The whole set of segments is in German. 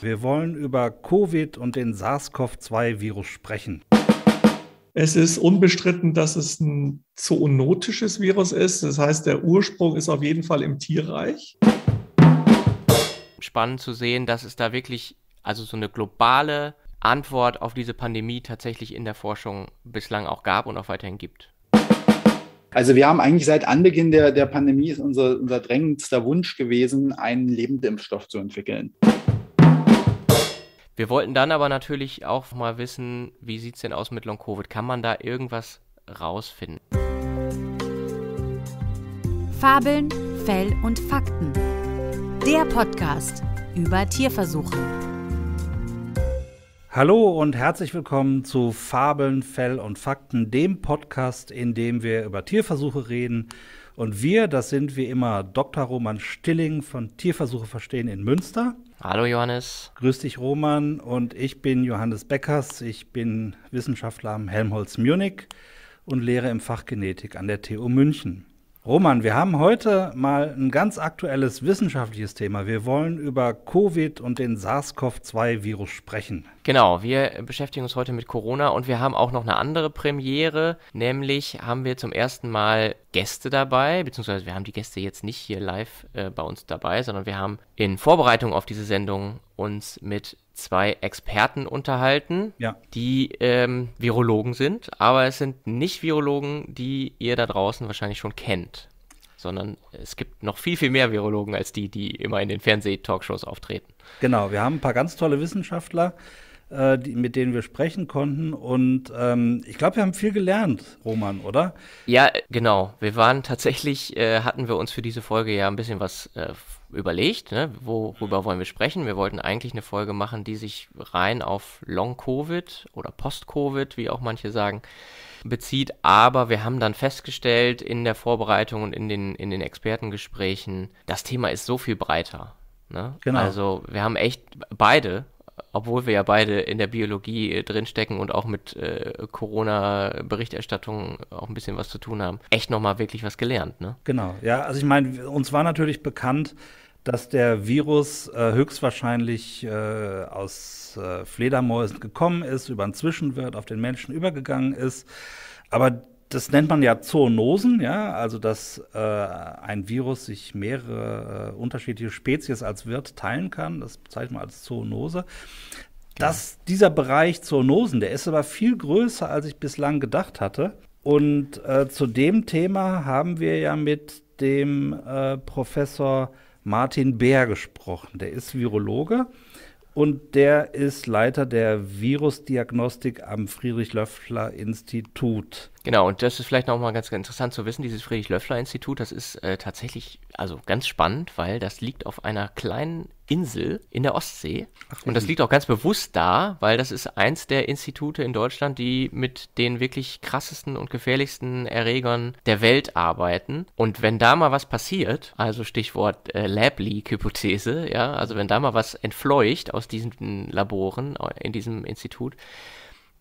Wir wollen über Covid und den SARS-CoV-2-Virus sprechen. Es ist unbestritten, dass es ein zoonotisches Virus ist. Das heißt, der Ursprung ist auf jeden Fall im Tierreich. Spannend zu sehen, dass es da wirklich also so eine globale Antwort auf diese Pandemie tatsächlich in der Forschung bislang auch gab und auch weiterhin gibt. Also wir haben eigentlich seit Anbeginn der, der Pandemie ist unser, unser drängendster Wunsch gewesen, einen Lebendimpfstoff zu entwickeln. Wir wollten dann aber natürlich auch mal wissen, wie sieht es denn aus mit Long-Covid? Kann man da irgendwas rausfinden? Fabeln, Fell und Fakten. Der Podcast über Tierversuche. Hallo und herzlich willkommen zu Fabeln, Fell und Fakten, dem Podcast, in dem wir über Tierversuche reden. Und wir, das sind wie immer Dr. Roman Stilling von Tierversuche verstehen in Münster. Hallo Johannes. Grüß dich Roman und ich bin Johannes Beckers. Ich bin Wissenschaftler am Helmholtz Munich und lehre im Fach Genetik an der TU München. Roman, wir haben heute mal ein ganz aktuelles wissenschaftliches Thema. Wir wollen über Covid und den SARS-CoV-2-Virus sprechen. Genau, wir beschäftigen uns heute mit Corona und wir haben auch noch eine andere Premiere, nämlich haben wir zum ersten Mal Gäste dabei, beziehungsweise wir haben die Gäste jetzt nicht hier live äh, bei uns dabei, sondern wir haben in Vorbereitung auf diese Sendung uns mit zwei Experten unterhalten, ja. die ähm, Virologen sind, aber es sind nicht Virologen, die ihr da draußen wahrscheinlich schon kennt, sondern es gibt noch viel, viel mehr Virologen als die, die immer in den Fernseh-Talkshows auftreten. Genau, wir haben ein paar ganz tolle Wissenschaftler, äh, die, mit denen wir sprechen konnten. Und ähm, ich glaube, wir haben viel gelernt, Roman, oder? Ja, genau. Wir waren tatsächlich, äh, hatten wir uns für diese Folge ja ein bisschen was äh, überlegt, ne? worüber wollen wir sprechen. Wir wollten eigentlich eine Folge machen, die sich rein auf Long-Covid oder Post-Covid, wie auch manche sagen, bezieht. Aber wir haben dann festgestellt in der Vorbereitung und in den, in den Expertengesprächen, das Thema ist so viel breiter. Ne? Genau. Also wir haben echt beide obwohl wir ja beide in der Biologie äh, drinstecken und auch mit äh, Corona-Berichterstattung auch ein bisschen was zu tun haben, echt nochmal wirklich was gelernt, ne? Genau, ja, also ich meine, uns war natürlich bekannt, dass der Virus äh, höchstwahrscheinlich äh, aus äh, Fledermäusen gekommen ist, über einen Zwischenwirt auf den Menschen übergegangen ist. Aber das nennt man ja Zoonosen, ja, also dass äh, ein Virus sich mehrere äh, unterschiedliche Spezies als Wirt teilen kann. Das bezeichnet man als Zoonose. Das, dieser Bereich Zoonosen, der ist aber viel größer, als ich bislang gedacht hatte. Und äh, zu dem Thema haben wir ja mit dem Professor Martin Bär gesprochen. Der ist Virologe und der ist Leiter der Virusdiagnostik am Friedrich-Löffler-Institut. Genau, und das ist vielleicht nochmal ganz, ganz interessant zu wissen, dieses Friedrich-Löffler-Institut, das ist äh, tatsächlich also ganz spannend, weil das liegt auf einer kleinen Insel in der Ostsee. Ach, und das liegt auch ganz bewusst da, weil das ist eins der Institute in Deutschland, die mit den wirklich krassesten und gefährlichsten Erregern der Welt arbeiten. Und wenn da mal was passiert, also Stichwort äh, Lab-Leak-Hypothese, ja, also wenn da mal was entfleucht aus diesen Laboren äh, in diesem Institut,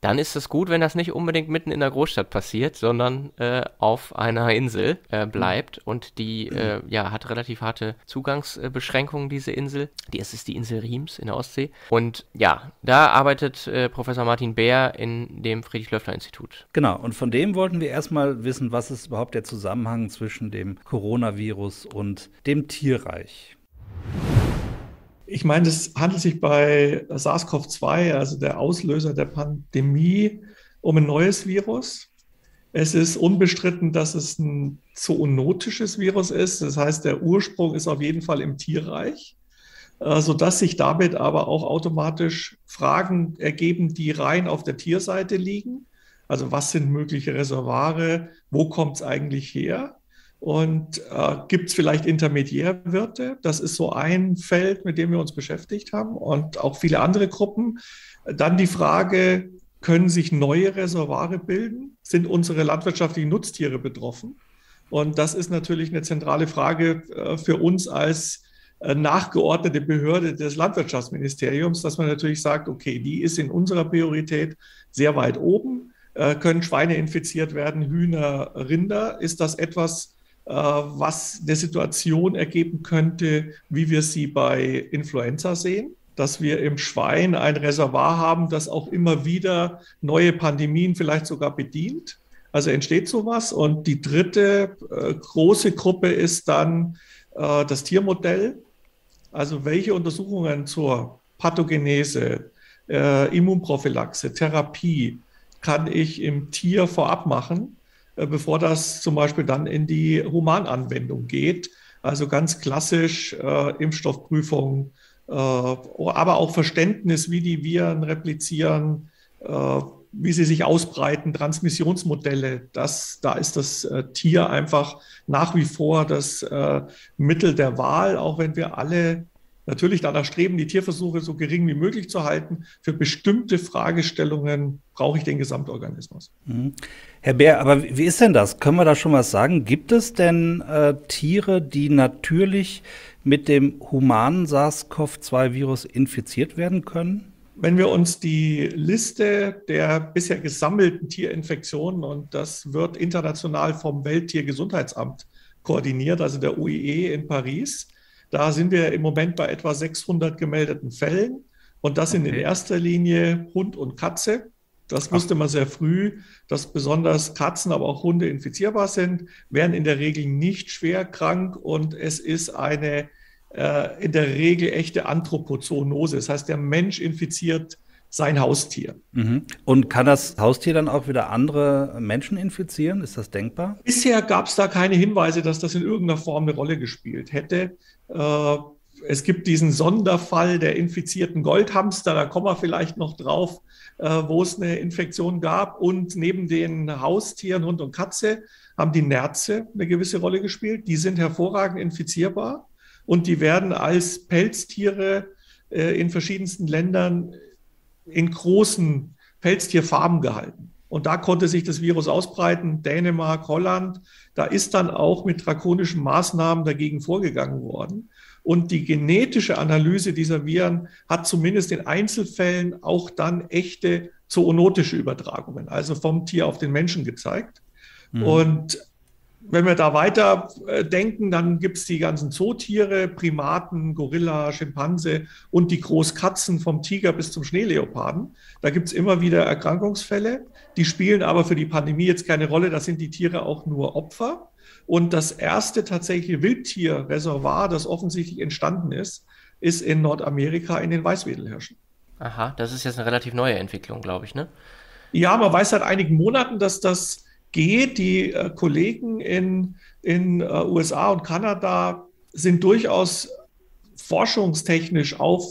dann ist es gut, wenn das nicht unbedingt mitten in der Großstadt passiert, sondern äh, auf einer Insel äh, bleibt. Und die äh, ja, hat relativ harte Zugangsbeschränkungen, diese Insel. Die erste ist die Insel Riems in der Ostsee. Und ja, da arbeitet äh, Professor Martin Bär in dem Friedrich-Löffler-Institut. Genau, und von dem wollten wir erstmal wissen, was ist überhaupt der Zusammenhang zwischen dem Coronavirus und dem Tierreich. Ich meine, es handelt sich bei SARS-CoV-2, also der Auslöser der Pandemie, um ein neues Virus. Es ist unbestritten, dass es ein zoonotisches Virus ist. Das heißt, der Ursprung ist auf jeden Fall im Tierreich, sodass sich damit aber auch automatisch Fragen ergeben, die rein auf der Tierseite liegen. Also was sind mögliche Reservare? Wo kommt es eigentlich her? Und äh, gibt es vielleicht Intermediärwirte? Das ist so ein Feld, mit dem wir uns beschäftigt haben und auch viele andere Gruppen. Dann die Frage, können sich neue Reservare bilden? Sind unsere landwirtschaftlichen Nutztiere betroffen? Und das ist natürlich eine zentrale Frage äh, für uns als äh, nachgeordnete Behörde des Landwirtschaftsministeriums, dass man natürlich sagt, okay, die ist in unserer Priorität sehr weit oben. Äh, können Schweine infiziert werden, Hühner, Rinder? Ist das etwas, was eine Situation ergeben könnte, wie wir sie bei Influenza sehen. dass wir im Schwein ein Reservoir haben, das auch immer wieder neue Pandemien vielleicht sogar bedient. Also entsteht sowas. Und die dritte äh, große Gruppe ist dann äh, das Tiermodell. Also welche Untersuchungen zur Pathogenese, äh, Immunprophylaxe, Therapie kann ich im Tier vorab machen, äh, bevor das zum Beispiel dann in die Humananwendung geht. Also ganz klassisch äh, Impfstoffprüfung, äh, aber auch Verständnis, wie die Viren replizieren, äh, wie sie sich ausbreiten, Transmissionsmodelle. Das, da ist das äh, Tier einfach nach wie vor das äh, Mittel der Wahl, auch wenn wir alle natürlich danach streben, die Tierversuche so gering wie möglich zu halten. Für bestimmte Fragestellungen brauche ich den Gesamtorganismus. Mhm. Herr Bär, aber wie ist denn das? Können wir da schon was sagen? Gibt es denn äh, Tiere, die natürlich mit dem humanen SARS-CoV-2-Virus infiziert werden können? Wenn wir uns die Liste der bisher gesammelten Tierinfektionen, und das wird international vom Welttiergesundheitsamt koordiniert, also der UIE in Paris, da sind wir im Moment bei etwa 600 gemeldeten Fällen. Und das sind in erster Linie Hund und Katze. Das wusste man sehr früh, dass besonders Katzen, aber auch Hunde infizierbar sind, werden in der Regel nicht schwer krank und es ist eine äh, in der Regel echte Anthropozoonose. Das heißt, der Mensch infiziert sein Haustier. Mhm. Und kann das Haustier dann auch wieder andere Menschen infizieren? Ist das denkbar? Bisher gab es da keine Hinweise, dass das in irgendeiner Form eine Rolle gespielt hätte. Äh, es gibt diesen Sonderfall der infizierten Goldhamster, da kommen wir vielleicht noch drauf, äh, wo es eine Infektion gab. Und neben den Haustieren Hund und Katze haben die Nerze eine gewisse Rolle gespielt. Die sind hervorragend infizierbar und die werden als Pelztiere äh, in verschiedensten Ländern in großen Pelztierfarben gehalten. Und da konnte sich das Virus ausbreiten, Dänemark, Holland. Da ist dann auch mit drakonischen Maßnahmen dagegen vorgegangen worden. Und die genetische Analyse dieser Viren hat zumindest in Einzelfällen auch dann echte zoonotische Übertragungen, also vom Tier auf den Menschen gezeigt. Mhm. Und wenn wir da weiter äh, denken, dann gibt es die ganzen Zootiere, Primaten, Gorilla, Schimpanse und die Großkatzen vom Tiger bis zum Schneeleoparden. Da gibt es immer wieder Erkrankungsfälle. Die spielen aber für die Pandemie jetzt keine Rolle. Da sind die Tiere auch nur Opfer. Und das erste tatsächliche Wildtierreservoir, das offensichtlich entstanden ist, ist in Nordamerika in den Weißwedelhirschen. Aha, das ist jetzt eine relativ neue Entwicklung, glaube ich, ne? Ja, man weiß seit einigen Monaten, dass das geht. Die äh, Kollegen in, in äh, USA und Kanada sind durchaus forschungstechnisch auf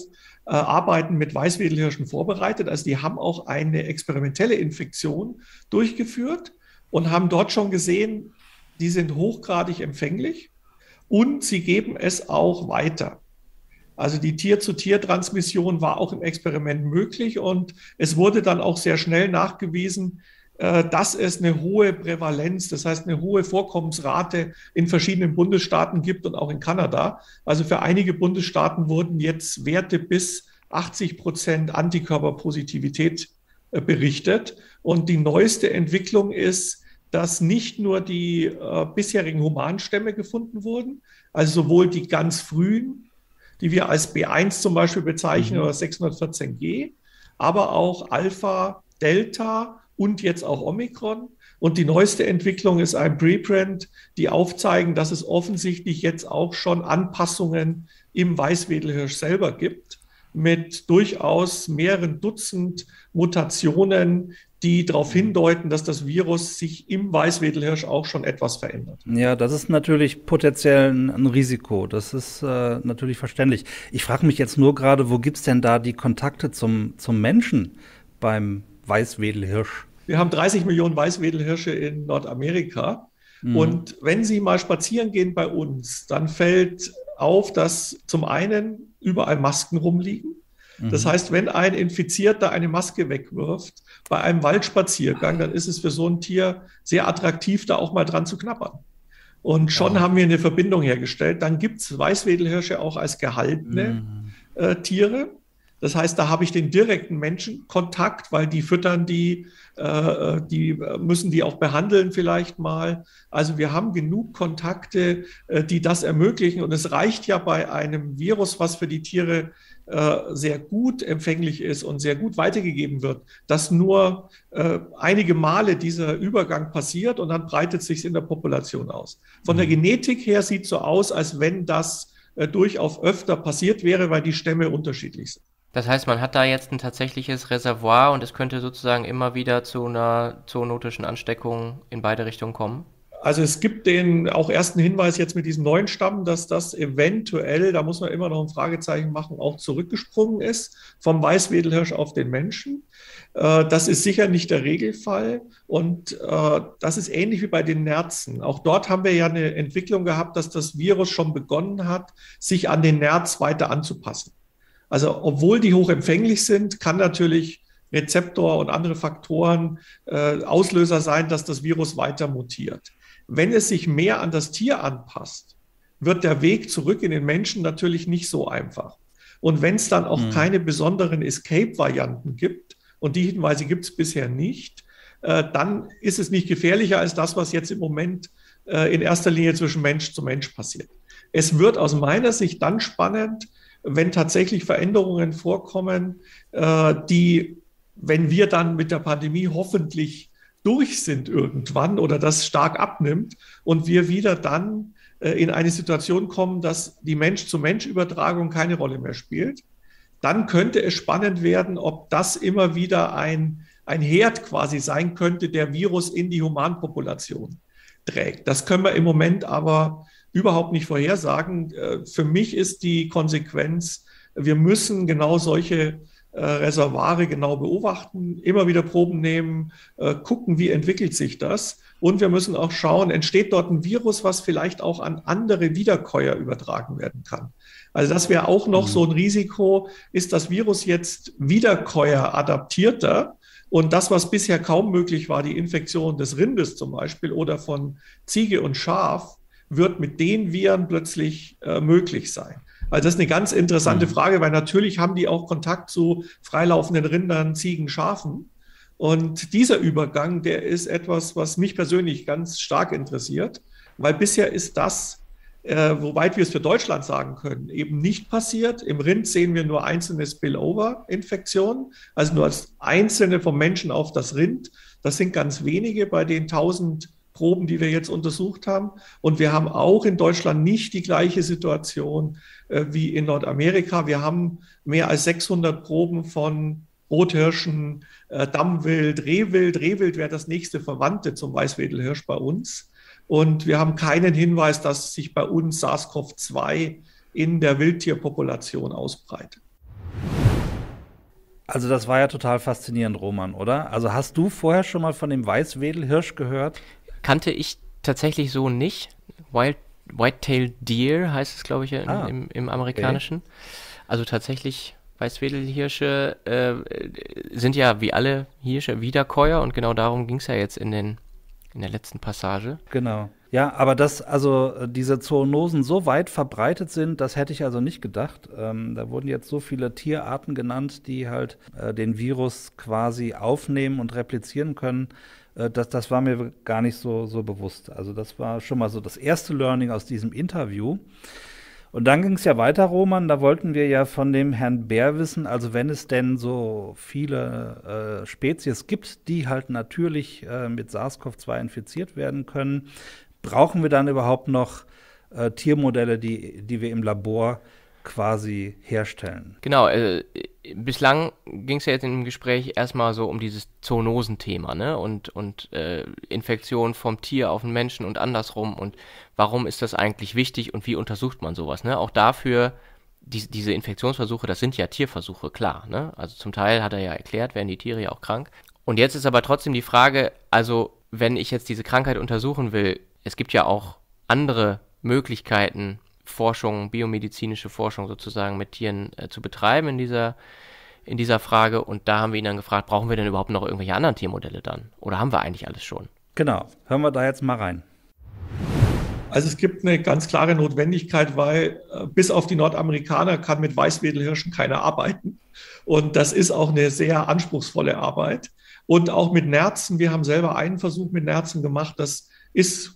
äh, Arbeiten mit Weißwedelhirschen vorbereitet. Also die haben auch eine experimentelle Infektion durchgeführt und haben dort schon gesehen, die sind hochgradig empfänglich und sie geben es auch weiter. Also die Tier-zu-Tier-Transmission war auch im Experiment möglich und es wurde dann auch sehr schnell nachgewiesen, dass es eine hohe Prävalenz, das heißt eine hohe Vorkommensrate in verschiedenen Bundesstaaten gibt und auch in Kanada. Also für einige Bundesstaaten wurden jetzt Werte bis 80 Prozent Antikörperpositivität äh, berichtet. Und die neueste Entwicklung ist, dass nicht nur die äh, bisherigen Humanstämme gefunden wurden, also sowohl die ganz frühen, die wir als B1 zum Beispiel bezeichnen, mhm. oder 614G, aber auch Alpha, Delta und jetzt auch Omikron. Und die neueste Entwicklung ist ein Preprint, die aufzeigen, dass es offensichtlich jetzt auch schon Anpassungen im Weißwedelhirsch selber gibt, mit durchaus mehreren Dutzend Mutationen, die darauf hindeuten, dass das Virus sich im Weißwedelhirsch auch schon etwas verändert. Ja, das ist natürlich potenziell ein, Risiko. Das ist äh, natürlich verständlich. Ich frage mich jetzt nur gerade, wo gibt es denn da die Kontakte zum, zum Menschen beim Weißwedelhirsch? Wir haben 30 Millionen Weißwedelhirsche in Nordamerika. Mhm. Und wenn Sie mal spazieren gehen bei uns, dann fällt auf, dass zum einen überall Masken rumliegen. Mhm. Das heißt, wenn ein Infizierter eine Maske wegwirft bei einem Waldspaziergang, dann ist es für so ein Tier sehr attraktiv, da auch mal dran zu knappern. Und schon ja. haben wir eine Verbindung hergestellt. Dann gibt es Weißwedelhirsche auch als gehaltene mhm. äh, Tiere. Das heißt, da habe ich den direkten Menschenkontakt, weil die füttern die, äh, die müssen die auch behandeln vielleicht mal. Also wir haben genug Kontakte, äh, die das ermöglichen. Und es reicht ja bei einem Virus, was für die Tiere äh, sehr gut empfänglich ist und sehr gut weitergegeben wird, dass nur äh, einige Male dieser Übergang passiert und dann breitet sich in der Population aus. Von der mhm. Genetik her sieht so aus, als wenn das äh, durchaus öfter passiert wäre, weil die Stämme unterschiedlich sind. Das heißt, man hat da jetzt ein tatsächliches Reservoir und es könnte sozusagen immer wieder zu einer zoonotischen Ansteckung in beide Richtungen kommen? Also es gibt den auch ersten Hinweis jetzt mit diesem neuen Stamm, dass das eventuell, da muss man immer noch ein Fragezeichen machen, auch zurückgesprungen ist vom Weißwedelhirsch auf den Menschen. Äh, das ist sicher nicht der Regelfall und äh, das ist ähnlich wie bei den Nerzen. Auch dort haben wir ja eine Entwicklung gehabt, dass das Virus schon begonnen hat, sich an den Nerz weiter anzupassen. Also obwohl die hochempfänglich sind, kann natürlich Rezeptor und andere Faktoren äh, Auslöser sein, dass das Virus weiter mutiert. Wenn es sich mehr an das Tier anpasst, wird der Weg zurück in den Menschen natürlich nicht so einfach. Und wenn es dann auch mhm. keine besonderen Escape-Varianten gibt, und die Hinweise gibt es bisher nicht, äh, dann ist es nicht gefährlicher als das, was jetzt im Moment äh, in erster Linie zwischen Mensch zu Mensch passiert. Es wird aus meiner Sicht dann spannend, wenn tatsächlich Veränderungen vorkommen, äh, die, wenn wir dann mit der Pandemie hoffentlich durch sind irgendwann oder das stark abnimmt und wir wieder dann äh, in eine Situation kommen, dass die Mensch-zu-Mensch-Übertragung keine Rolle mehr spielt, dann könnte es spannend werden, ob das immer wieder ein, ein Herd quasi sein könnte, der Virus in die Humanpopulation trägt. Das können wir im Moment aber überhaupt nicht vorhersagen. Äh, für mich ist die Konsequenz, wir müssen genau solche äh, Reservare genau beobachten, immer wieder Proben nehmen, äh, gucken, wie entwickelt sich das. Und wir müssen auch schauen, entsteht dort ein Virus, was vielleicht auch an andere Wiederkäuer übertragen werden kann. Also das wäre auch noch so ein Risiko. Ist das Virus jetzt Wiederkäuer adaptierter? Und das, was bisher kaum möglich war, die Infektion des Rindes zum Beispiel oder von Ziege und Schaf, wird mit den Viren plötzlich äh, möglich sein. Also das ist eine ganz interessante mhm. Frage, weil natürlich haben die auch Kontakt zu freilaufenden Rindern, Ziegen, Schafen. Und dieser Übergang, der ist etwas, was mich persönlich ganz stark interessiert, weil bisher ist das, äh, woweit wir es für Deutschland sagen können, eben nicht passiert. Im Rind sehen wir nur einzelne Spillover-Infektionen, also nur als einzelne vom Menschen auf das Rind. Das sind ganz wenige bei den 1000 Proben, die wir jetzt untersucht haben. Und wir haben auch in Deutschland nicht die gleiche Situation äh, wie in Nordamerika. Wir haben mehr als 600 Proben von Rothirschen, äh, Dammwild, Rehwild. Rehwild wäre das nächste Verwandte zum Weißwedelhirsch bei uns. Und wir haben keinen Hinweis, dass sich bei uns SARS-CoV-2 in der Wildtierpopulation ausbreitet. Also das war ja total faszinierend, Roman, oder? Also hast du vorher schon mal von dem Weißwedelhirsch gehört? Kannte ich tatsächlich so nicht. Wild, Whitetail Deer heißt es, glaube ich, in, ah, im, im, amerikanischen. Okay. Also tatsächlich Weißwedelhirsche äh, sind ja wie alle Hirsche Wiederkäuer und genau darum ging es ja jetzt in, den, in der letzten Passage. Genau. Ja, aber dass also diese Zoonosen so weit verbreitet sind, das hätte ich also nicht gedacht. Ähm, da wurden jetzt so viele Tierarten genannt, die halt äh, den Virus quasi aufnehmen und replizieren können. Äh, das, das war mir gar nicht so, so bewusst. Also das war schon mal so das erste Learning aus diesem Interview. Und dann ging es ja weiter, Roman. Da wollten wir ja von dem Herrn Bär wissen, also wenn es denn so viele äh, Spezies gibt, die halt natürlich äh, mit SARS-CoV-2 infiziert werden können, brauchen wir dann überhaupt noch äh, Tiermodelle, die, die wir im Labor quasi herstellen. Genau, äh, bislang ging es ja jetzt dem Gespräch erstmal so um dieses Zoonosenthema, ne? Und, und äh, Infektion vom Tier auf den Menschen und andersrum und warum ist das eigentlich wichtig und wie untersucht man sowas, ne? Auch dafür, die, diese Infektionsversuche, das sind ja Tierversuche, klar, ne? Also zum Teil hat er ja erklärt, werden die Tiere ja auch krank. Und jetzt ist aber trotzdem die Frage, also wenn ich jetzt diese Krankheit untersuchen will, es gibt ja auch andere Möglichkeiten, Forschung, biomedizinische Forschung sozusagen mit Tieren äh, zu betreiben in dieser, in dieser Frage. Und da haben wir ihn dann gefragt, brauchen wir denn überhaupt noch irgendwelche anderen Tiermodelle dann? Oder haben wir eigentlich alles schon? Genau, hören wir da jetzt mal rein. Also es gibt eine ganz klare Notwendigkeit, weil äh, bis auf die Nordamerikaner kann mit Weißwedelhirschen keiner arbeiten. Und das ist auch eine sehr anspruchsvolle Arbeit. Und auch mit Nerzen, wir haben selber einen Versuch mit Nerzen gemacht, das ist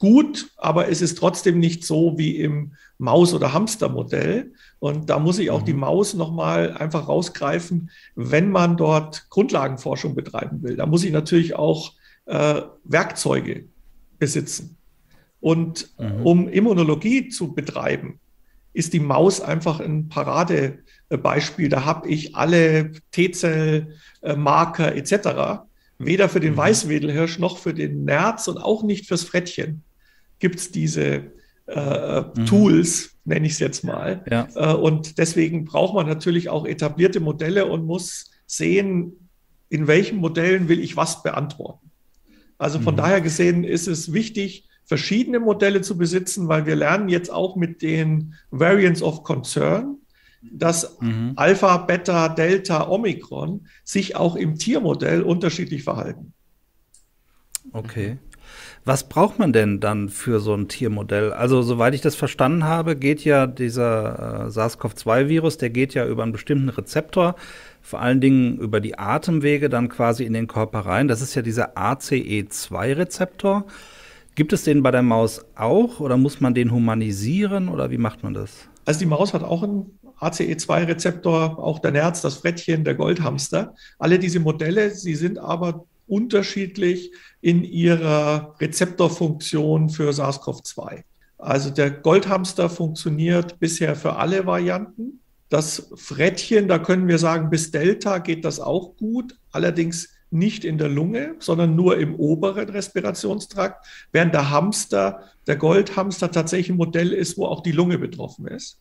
gut, aber es ist trotzdem nicht so wie im Maus- oder Hamstermodell. Und da muss ich auch mhm. die Maus nochmal einfach rausgreifen, wenn man dort Grundlagenforschung betreiben will. Da muss ich natürlich auch äh, Werkzeuge besitzen. Und mhm. um Immunologie zu betreiben, ist die Maus einfach ein Paradebeispiel. Da habe ich alle T-Zell-Marker etc. Weder für den mhm. Weißwedelhirsch noch für den Nerz und auch nicht fürs Frettchen gibt es diese äh, mhm. Tools, nenne ich es jetzt mal. Ja. Äh, und deswegen braucht man natürlich auch etablierte Modelle und muss sehen, in welchen Modellen will ich was beantworten. Also von mhm. daher gesehen ist es wichtig, verschiedene Modelle zu besitzen, weil wir lernen jetzt auch mit den Variants of Concern, dass mhm. Alpha, Beta, Delta, Omikron sich auch im Tiermodell unterschiedlich verhalten. Okay. Was braucht man denn dann für so ein Tiermodell? Also, soweit ich das verstanden habe, geht ja dieser äh, SARS-CoV-2-Virus, der geht ja über einen bestimmten Rezeptor, vor allen Dingen über die Atemwege dann quasi in den Körper rein. Das ist ja dieser ACE2-Rezeptor. Gibt es den bei der Maus auch oder muss man den humanisieren oder wie macht man das? Also die Maus hat auch einen ACE2-Rezeptor, auch der Nerz, das Frettchen, der Goldhamster. Alle diese Modelle, sie sind aber unterschiedlich in ihrer Rezeptorfunktion für SARS-CoV-2. Also der Goldhamster funktioniert bisher für alle Varianten. Das Frettchen, da können wir sagen, bis Delta geht das auch gut. Allerdings nicht in der Lunge, sondern nur im oberen Respirationstrakt, während der Hamster, der Goldhamster tatsächlich ein Modell ist, wo auch die Lunge betroffen ist.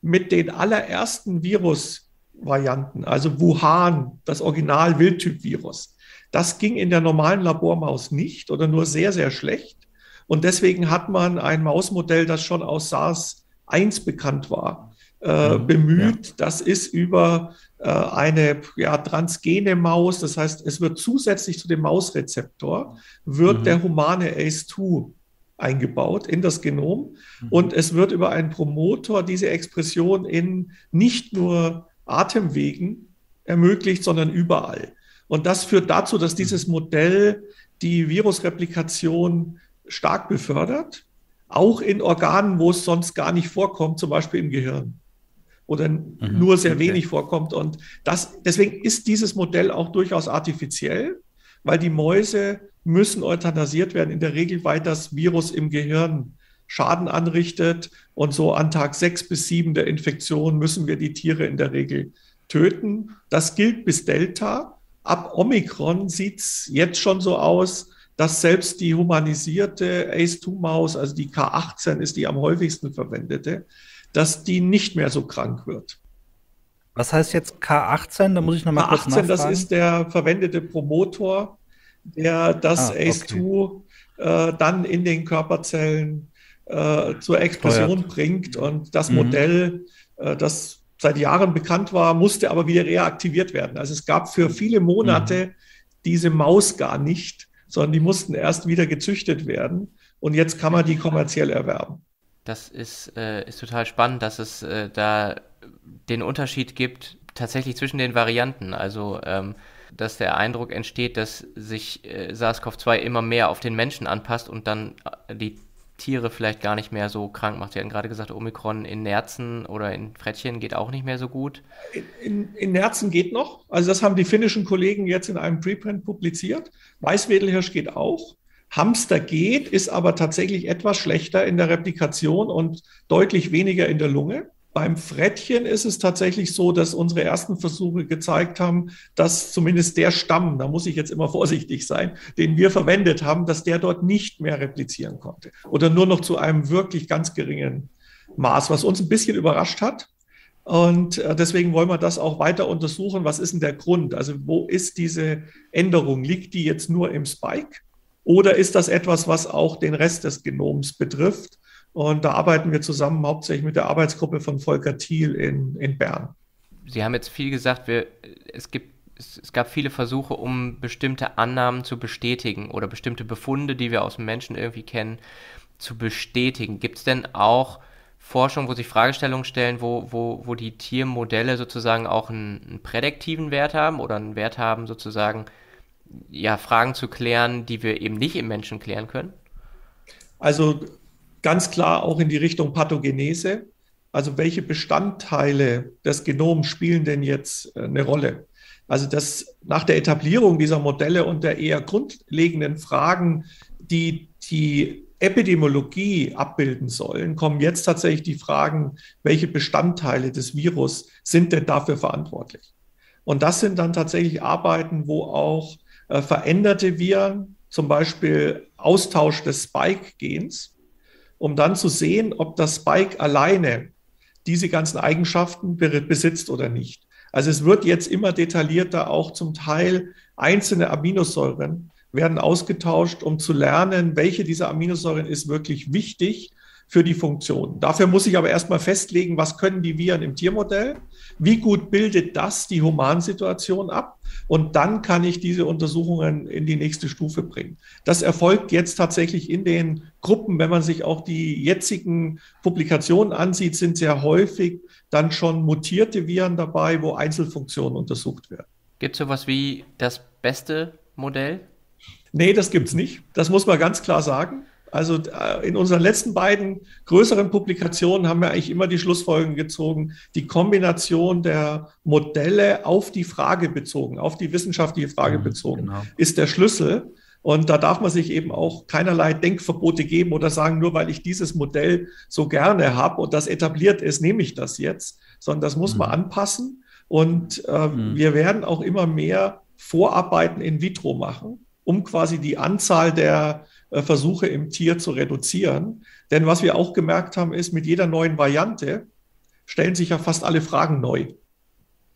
Mit den allerersten Virusvarianten, also Wuhan, das Original Wildtyp-Virus, das ging in der normalen Labormaus nicht oder nur sehr, sehr schlecht. Und deswegen hat man ein Mausmodell, das schon aus SARS-1 bekannt war, äh, mhm, bemüht. Ja. Das ist über äh, eine ja, transgene Maus, das heißt, es wird zusätzlich zu dem Mausrezeptor, wird mhm. der humane ACE2 eingebaut in das Genom mhm. und es wird über einen Promotor diese Expression in nicht nur Atemwegen ermöglicht, sondern überall. Und das führt dazu, dass dieses Modell die Virusreplikation stark befördert, auch in Organen, wo es sonst gar nicht vorkommt, zum Beispiel im Gehirn oder mhm. nur sehr okay. wenig vorkommt. Und das, deswegen ist dieses Modell auch durchaus artifiziell, weil die Mäuse müssen euthanasiert werden, in der Regel, weil das Virus im Gehirn Schaden anrichtet. Und so an Tag sechs bis sieben der Infektion müssen wir die Tiere in der Regel töten. Das gilt bis Delta. Ab Omikron sieht es jetzt schon so aus, dass selbst die humanisierte ACE2-Maus, also die K18 ist die am häufigsten verwendete, dass die nicht mehr so krank wird. Was heißt jetzt K18? Da muss ich nochmal kurz nachfragen. das ist der verwendete Promotor, der das ah, ACE2 äh, dann in den Körperzellen äh, zur Explosion Steuert. bringt. Und das mhm. Modell, äh, das seit Jahren bekannt war, musste aber wieder reaktiviert werden. Also es gab für viele Monate mhm. diese Maus gar nicht, sondern die mussten erst wieder gezüchtet werden. Und jetzt kann man die kommerziell erwerben. Das ist, äh, ist total spannend, dass es äh, da den Unterschied gibt tatsächlich zwischen den Varianten. Also, ähm, dass der Eindruck entsteht, dass sich äh, SARS-CoV-2 immer mehr auf den Menschen anpasst und dann äh, die Tiere vielleicht gar nicht mehr so krank macht. Sie hatten gerade gesagt, Omikron in Nerzen oder in Frettchen geht auch nicht mehr so gut. In, in, in Nerzen geht noch. Also das haben die finnischen Kollegen jetzt in einem Preprint publiziert. Weißwedelhirsch geht auch. Hamster geht, ist aber tatsächlich etwas schlechter in der Replikation und deutlich weniger in der Lunge. Beim Frettchen ist es tatsächlich so, dass unsere ersten Versuche gezeigt haben, dass zumindest der Stamm, da muss ich jetzt immer vorsichtig sein, den wir verwendet haben, dass der dort nicht mehr replizieren konnte oder nur noch zu einem wirklich ganz geringen Maß, was uns ein bisschen überrascht hat. Und äh, deswegen wollen wir das auch weiter untersuchen. Was ist denn der Grund? Also wo ist diese Änderung? Liegt die jetzt nur im Spike? Oder ist das etwas, was auch den Rest des Genoms betrifft? Und da arbeiten wir zusammen hauptsächlich mit der Arbeitsgruppe von Volker Thiel in, in Bern. Sie haben jetzt viel gesagt, wir, es, gibt, es, es gab viele Versuche, um bestimmte Annahmen zu bestätigen oder bestimmte Befunde, die wir aus dem Menschen irgendwie kennen, zu bestätigen. Gibt es denn auch Forschung, wo sich Fragestellungen stellen, wo, wo, wo die Tiermodelle sozusagen auch einen, einen prädiktiven Wert haben oder einen Wert haben, sozusagen ja, Fragen zu klären, die wir eben nicht im Menschen klären können? Also ganz klar auch in die Richtung Pathogenese. Also welche Bestandteile des Genoms spielen denn jetzt äh, eine Rolle? Also das nach der Etablierung dieser Modelle und der eher grundlegenden Fragen, die die Epidemiologie abbilden sollen, kommen jetzt tatsächlich die Fragen, welche Bestandteile des Virus sind denn dafür verantwortlich? Und das sind dann tatsächlich Arbeiten, wo auch äh, veränderte Viren, zum Beispiel Austausch des Spike-Gens, um dann zu sehen, ob das Spike alleine diese ganzen Eigenschaften besitzt oder nicht. Also es wird jetzt immer detaillierter auch zum Teil einzelne Aminosäuren werden ausgetauscht, um zu lernen, welche dieser Aminosäuren ist wirklich wichtig für die Funktion. Dafür muss ich aber erstmal festlegen, was können die Viren im Tiermodell, wie gut bildet das die Humansituation ab und dann kann ich diese Untersuchungen in die nächste Stufe bringen. Das erfolgt jetzt tatsächlich in den Gruppen, wenn man sich auch die jetzigen Publikationen ansieht, sind sehr häufig dann schon mutierte Viren dabei, wo Einzelfunktionen untersucht werden. Gibt es sowas wie das beste Modell? Nee, das gibt es nicht. Das muss man ganz klar sagen. Also äh, in unseren letzten beiden größeren Publikationen haben wir eigentlich immer die Schlussfolgerung gezogen, die Kombination der Modelle auf die Frage bezogen, auf die wissenschaftliche Frage mhm, bezogen, genau. ist der Schlüssel. Und da darf man sich eben auch keinerlei Denkverbote geben oder sagen, nur weil ich dieses Modell so gerne habe und das etabliert ist, nehme ich das jetzt, sondern das muss mhm. man anpassen. Und äh, mhm. wir werden auch immer mehr Vorarbeiten in vitro machen, um quasi die Anzahl der Versuche im Tier zu reduzieren. Denn was wir auch gemerkt haben, ist, mit jeder neuen Variante stellen sich ja fast alle Fragen neu.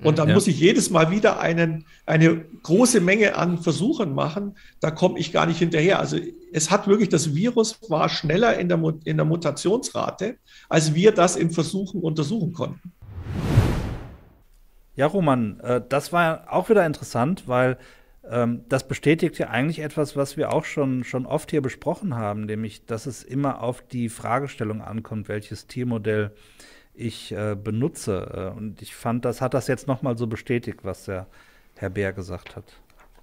Und dann ja. muss ich jedes Mal wieder einen, eine große Menge an Versuchen machen. Da komme ich gar nicht hinterher. Also es hat wirklich, das Virus war schneller in der, in der Mutationsrate, als wir das in Versuchen untersuchen konnten. Ja, Roman, äh, das war auch wieder interessant, weil ähm, das bestätigt ja eigentlich etwas, was wir auch schon, schon oft hier besprochen haben, nämlich, dass es immer auf die Fragestellung ankommt, welches Tiermodell ich äh, benutze. Äh, und ich fand, das hat das jetzt nochmal so bestätigt, was der Herr Bär gesagt hat.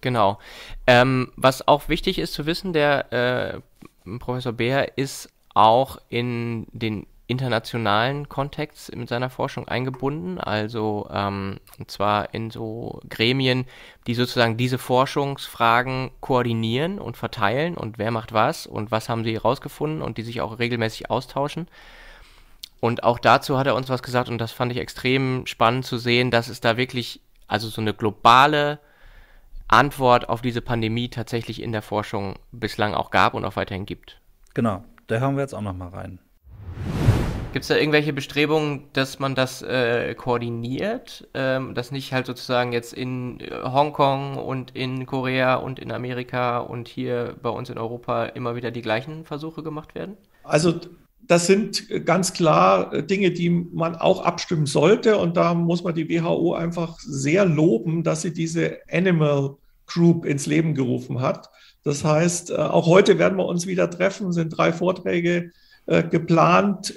Genau. Ähm, was auch wichtig ist zu wissen, der äh, Professor Bär ist auch in den internationalen Kontext mit seiner Forschung eingebunden, also ähm, und zwar in so Gremien, die sozusagen diese Forschungsfragen koordinieren und verteilen und wer macht was und was haben sie herausgefunden und die sich auch regelmäßig austauschen. Und auch dazu hat er uns was gesagt und das fand ich extrem spannend zu sehen, dass es da wirklich also so eine globale Antwort auf diese Pandemie tatsächlich in der Forschung bislang auch gab und auch weiterhin gibt. Genau, da hören wir jetzt auch noch mal rein. Gibt es da irgendwelche Bestrebungen, dass man das äh, koordiniert, ähm, dass nicht halt sozusagen jetzt in äh, Hongkong und in Korea und in Amerika und hier bei uns in Europa immer wieder die gleichen Versuche gemacht werden? Also das sind ganz klar äh, Dinge, die man auch abstimmen sollte. Und da muss man die WHO einfach sehr loben, dass sie diese Animal Group ins Leben gerufen hat. Das heißt, äh, auch heute werden wir uns wieder treffen, sind drei Vorträge geplant.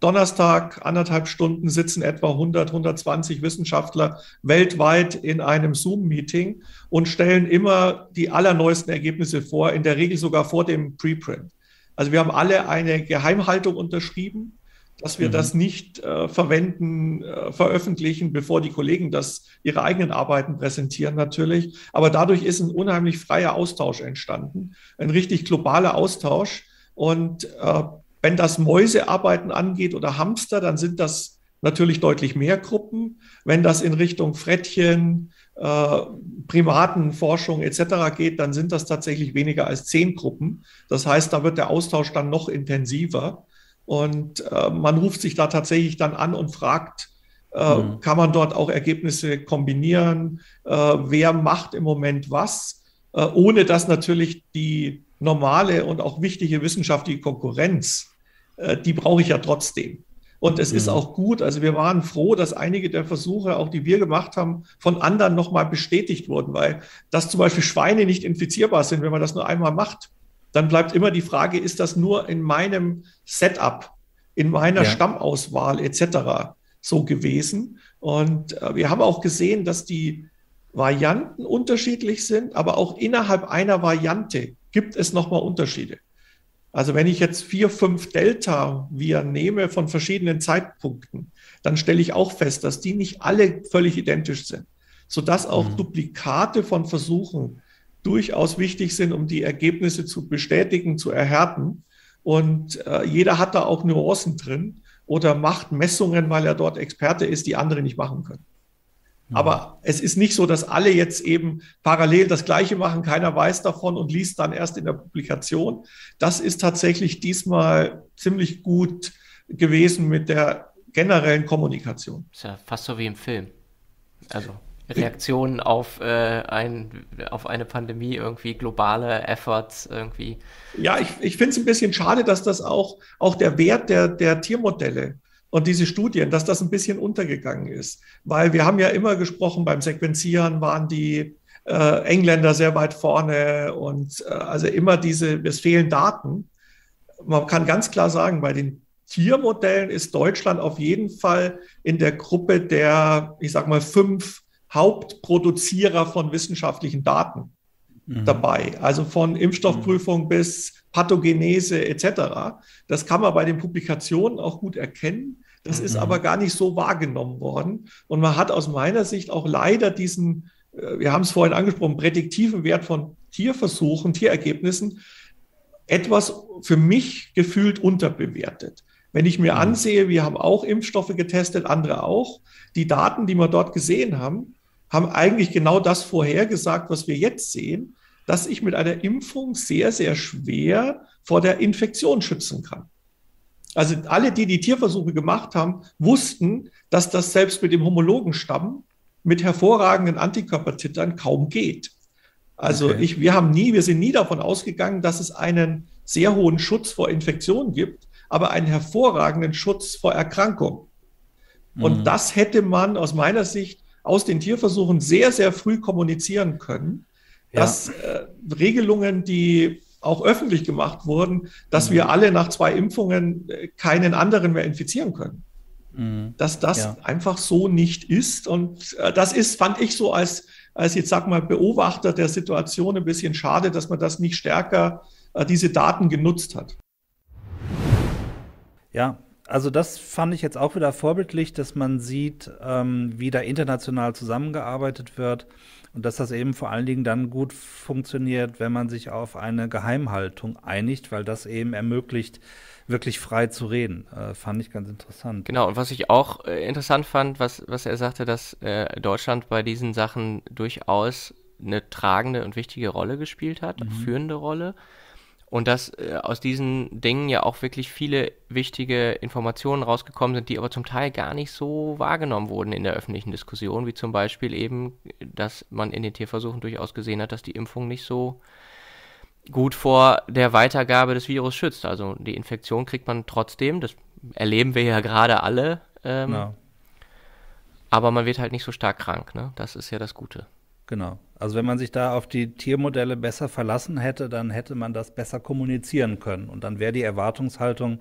Donnerstag, anderthalb Stunden sitzen etwa 100, 120 Wissenschaftler weltweit in einem Zoom-Meeting und stellen immer die allerneuesten Ergebnisse vor, in der Regel sogar vor dem Preprint. Also wir haben alle eine Geheimhaltung unterschrieben, dass wir mhm. das nicht äh, verwenden, äh, veröffentlichen, bevor die Kollegen das ihre eigenen Arbeiten präsentieren natürlich. Aber dadurch ist ein unheimlich freier Austausch entstanden, ein richtig globaler Austausch. Und äh, wenn das Mäusearbeiten angeht oder Hamster, dann sind das natürlich deutlich mehr Gruppen. Wenn das in Richtung Frettchen, äh, Primatenforschung etc. geht, dann sind das tatsächlich weniger als zehn Gruppen. Das heißt, da wird der Austausch dann noch intensiver. Und äh, man ruft sich da tatsächlich dann an und fragt, äh, mhm. kann man dort auch Ergebnisse kombinieren? Äh, wer macht im Moment was? Äh, ohne dass natürlich die normale und auch wichtige wissenschaftliche Konkurrenz, die brauche ich ja trotzdem. Und es mhm. ist auch gut, also wir waren froh, dass einige der Versuche, auch die wir gemacht haben, von anderen nochmal bestätigt wurden, weil dass zum Beispiel Schweine nicht infizierbar sind, wenn man das nur einmal macht, dann bleibt immer die Frage, ist das nur in meinem Setup, in meiner ja. Stammauswahl etc. so gewesen? Und äh, wir haben auch gesehen, dass die Varianten unterschiedlich sind, aber auch innerhalb einer Variante gibt es nochmal Unterschiede. Also wenn ich jetzt vier, fünf Delta-Viren nehme von verschiedenen Zeitpunkten, dann stelle ich auch fest, dass die nicht alle völlig identisch sind, sodass auch mhm. Duplikate von Versuchen durchaus wichtig sind, um die Ergebnisse zu bestätigen, zu erhärten. Und äh, jeder hat da auch Nuancen drin oder macht Messungen, weil er dort Experte ist, die andere nicht machen können. Aber es ist nicht so, dass alle jetzt eben parallel das Gleiche machen, keiner weiß davon und liest dann erst in der Publikation. Das ist tatsächlich diesmal ziemlich gut gewesen mit der generellen Kommunikation. Ist ja fast so wie im Film. Also Reaktionen auf, äh, ein, auf eine Pandemie, irgendwie globale Efforts irgendwie. Ja, ich, ich finde es ein bisschen schade, dass das auch, auch der Wert der, der Tiermodelle und diese Studien, dass das ein bisschen untergegangen ist. Weil wir haben ja immer gesprochen, beim Sequenzieren waren die äh, Engländer sehr weit vorne und äh, also immer diese, es fehlen Daten. Man kann ganz klar sagen, bei den Tiermodellen ist Deutschland auf jeden Fall in der Gruppe der, ich sag mal, fünf Hauptproduzierer von wissenschaftlichen Daten mhm. dabei. Also von Impfstoffprüfung mhm. bis Pathogenese etc. Das kann man bei den Publikationen auch gut erkennen. Das mhm. ist aber gar nicht so wahrgenommen worden. Und man hat aus meiner Sicht auch leider diesen, äh, wir haben es vorhin angesprochen, prädiktiven Wert von Tierversuchen, Tierergebnissen etwas für mich gefühlt unterbewertet. Wenn ich mir mhm. ansehe, wir haben auch Impfstoffe getestet, andere auch, die Daten, die wir dort gesehen haben, haben eigentlich genau das vorhergesagt, was wir jetzt sehen dass ich mit einer Impfung sehr, sehr schwer vor der Infektion schützen kann. Also alle, die die Tierversuche gemacht haben, wussten, dass das selbst mit dem homologen Stamm mit hervorragenden Antikörpertitern kaum geht. Also okay. ich, wir haben nie, wir sind nie davon ausgegangen, dass es einen sehr hohen Schutz vor Infektionen gibt, aber einen hervorragenden Schutz vor Erkrankung. Mhm. Und das hätte man aus meiner Sicht aus den Tierversuchen sehr, sehr früh kommunizieren können ja. dass äh, Regelungen, die auch öffentlich gemacht wurden, dass mhm. wir alle nach zwei Impfungen äh, keinen anderen mehr infizieren können. Mhm. Dass das ja. einfach so nicht ist. Und äh, das ist, fand ich so als, als jetzt sag mal Beobachter der Situation ein bisschen schade, dass man das nicht stärker, äh, diese Daten genutzt hat. Ja, also das fand ich jetzt auch wieder vorbildlich, dass man sieht, ähm, wie da international zusammengearbeitet wird und dass das eben vor allen Dingen dann gut funktioniert, wenn man sich auf eine Geheimhaltung einigt, weil das eben ermöglicht, wirklich frei zu reden. Äh, fand ich ganz interessant. Genau, und was ich auch äh, interessant fand, was, was er sagte, dass äh, Deutschland bei diesen Sachen durchaus eine tragende und wichtige Rolle gespielt hat, mhm. führende Rolle. Und dass äh, aus diesen Dingen ja auch wirklich viele wichtige Informationen rausgekommen sind, die aber zum Teil gar nicht so wahrgenommen wurden in der öffentlichen Diskussion, wie zum Beispiel eben, dass man in den Tierversuchen durchaus gesehen hat, dass die Impfung nicht so gut vor der Weitergabe des Virus schützt. Also die Infektion kriegt man trotzdem, das erleben wir ja gerade alle. Ähm, ja. Aber man wird halt nicht so stark krank, ne? Das ist ja das Gute. Genau. Also wenn man sich da auf die Tiermodelle besser verlassen hätte, dann hätte man das besser kommunizieren können. Und dann wäre die Erwartungshaltung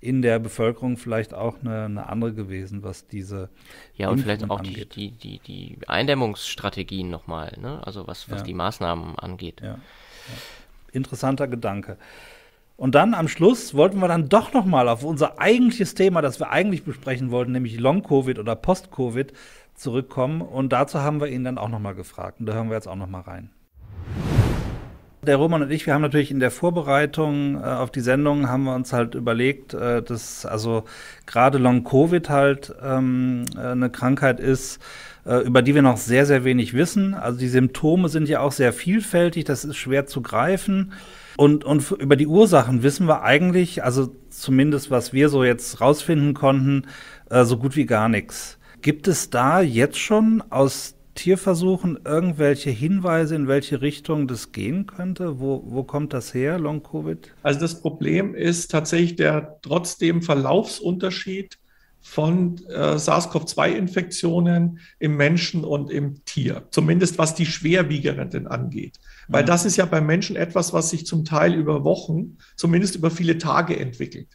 in der Bevölkerung vielleicht auch eine, eine andere gewesen, was diese ja und vielleicht auch die, die, die, die Eindämmungsstrategien nochmal, ne? Also was, was ja. die Maßnahmen angeht. Ja. ja. Interessanter Gedanke. Und dann am Schluss wollten wir dann doch nochmal auf unser eigentliches Thema, das wir eigentlich besprechen wollten, nämlich Long-Covid oder Post-Covid, zurückkommen. Und dazu haben wir ihn dann auch nochmal gefragt. Und da hören wir jetzt auch nochmal rein. Der Roman und ich, wir haben natürlich in der Vorbereitung äh, auf die Sendung haben wir uns halt überlegt, äh, dass also gerade Long Covid halt ähm, äh, eine Krankheit ist, äh, über die wir noch sehr, sehr wenig wissen. Also die Symptome sind ja auch sehr vielfältig, das ist schwer zu greifen. Und, und über die Ursachen wissen wir eigentlich, also zumindest was wir so jetzt rausfinden konnten, äh, so gut wie gar nichts. Gibt es da jetzt schon aus Tierversuchen irgendwelche Hinweise, in welche Richtung das gehen könnte? Wo, wo kommt das her, Long-Covid? Also das Problem ist tatsächlich der trotzdem Verlaufsunterschied von äh, SARS-CoV-2-Infektionen im Menschen und im Tier, zumindest was die schwerwiegenden angeht. Weil mhm. das ist ja beim Menschen etwas, was sich zum Teil über Wochen, zumindest über viele Tage entwickelt.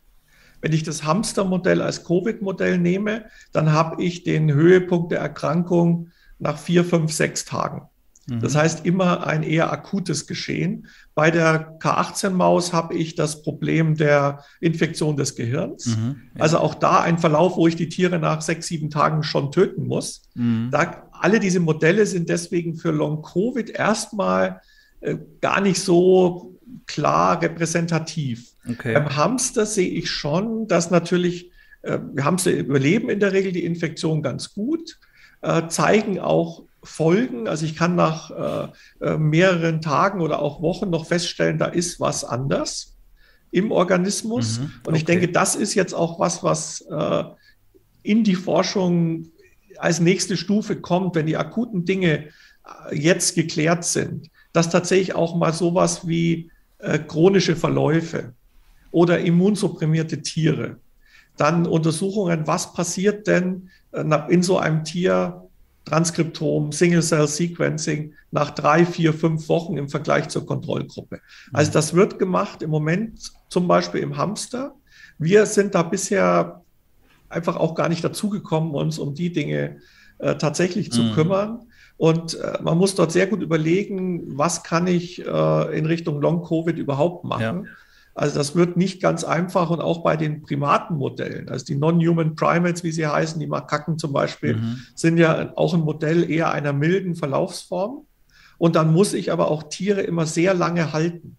Wenn ich das Hamstermodell als Covid-Modell nehme, dann habe ich den Höhepunkt der Erkrankung nach vier, fünf, sechs Tagen. Das mhm. heißt immer ein eher akutes Geschehen. Bei der K18-Maus habe ich das Problem der Infektion des Gehirns. Mhm, ja. Also auch da ein Verlauf, wo ich die Tiere nach sechs, sieben Tagen schon töten muss. Mhm. Da, alle diese Modelle sind deswegen für Long-Covid erstmal äh, gar nicht so klar repräsentativ. Okay. Beim Hamster sehe ich schon, dass natürlich äh, Hamster überleben in der Regel die Infektion ganz gut, äh, zeigen auch Folgen. Also ich kann nach äh, äh, mehreren Tagen oder auch Wochen noch feststellen, da ist was anders im Organismus. Mhm, okay. Und ich denke, das ist jetzt auch was, was äh, in die Forschung als nächste Stufe kommt, wenn die akuten Dinge äh, jetzt geklärt sind, dass tatsächlich auch mal sowas wie chronische Verläufe oder immunsupprimierte Tiere, dann Untersuchungen, was passiert denn äh, in so einem Tier Transkriptom, Single-Cell-Sequencing nach drei, vier, fünf Wochen im Vergleich zur Kontrollgruppe. Also das wird gemacht im Moment zum Beispiel im Hamster. Wir sind da bisher einfach auch gar nicht dazugekommen, uns um die Dinge äh, tatsächlich zu mhm. kümmern. Und äh, man muss dort sehr gut überlegen, was kann ich äh, in Richtung Long-Covid überhaupt machen. Ja. Also das wird nicht ganz einfach und auch bei den Primatenmodellen, also die Non-Human Primates, wie sie heißen, die Makaken zum Beispiel, mhm. sind ja auch ein Modell eher einer milden Verlaufsform. Und dann muss ich aber auch Tiere immer sehr lange halten.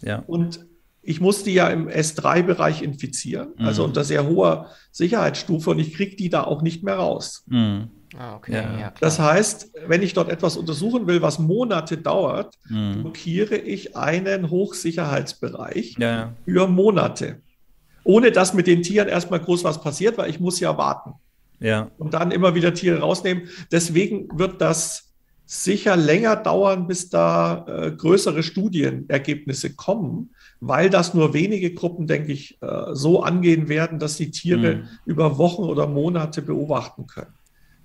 Ja. Und ich muss die ja im S3-Bereich infizieren, also mhm. also unter sehr hoher Sicherheitsstufe und ich kriege die da auch nicht mehr raus. Mhm. Ah, okay. Ja. Ja, das heißt, wenn ich dort etwas untersuchen will, was Monate dauert, mhm. blockiere ich einen Hochsicherheitsbereich ja. für Monate. Ohne dass mit den Tieren erstmal groß was passiert, weil ich muss ja warten. Ja. Und dann immer wieder Tiere rausnehmen. Deswegen wird das sicher länger dauern, bis da äh, größere Studienergebnisse kommen, weil das nur wenige Gruppen, denke ich, äh, so angehen werden, dass die Tiere mhm. über Wochen oder Monate beobachten können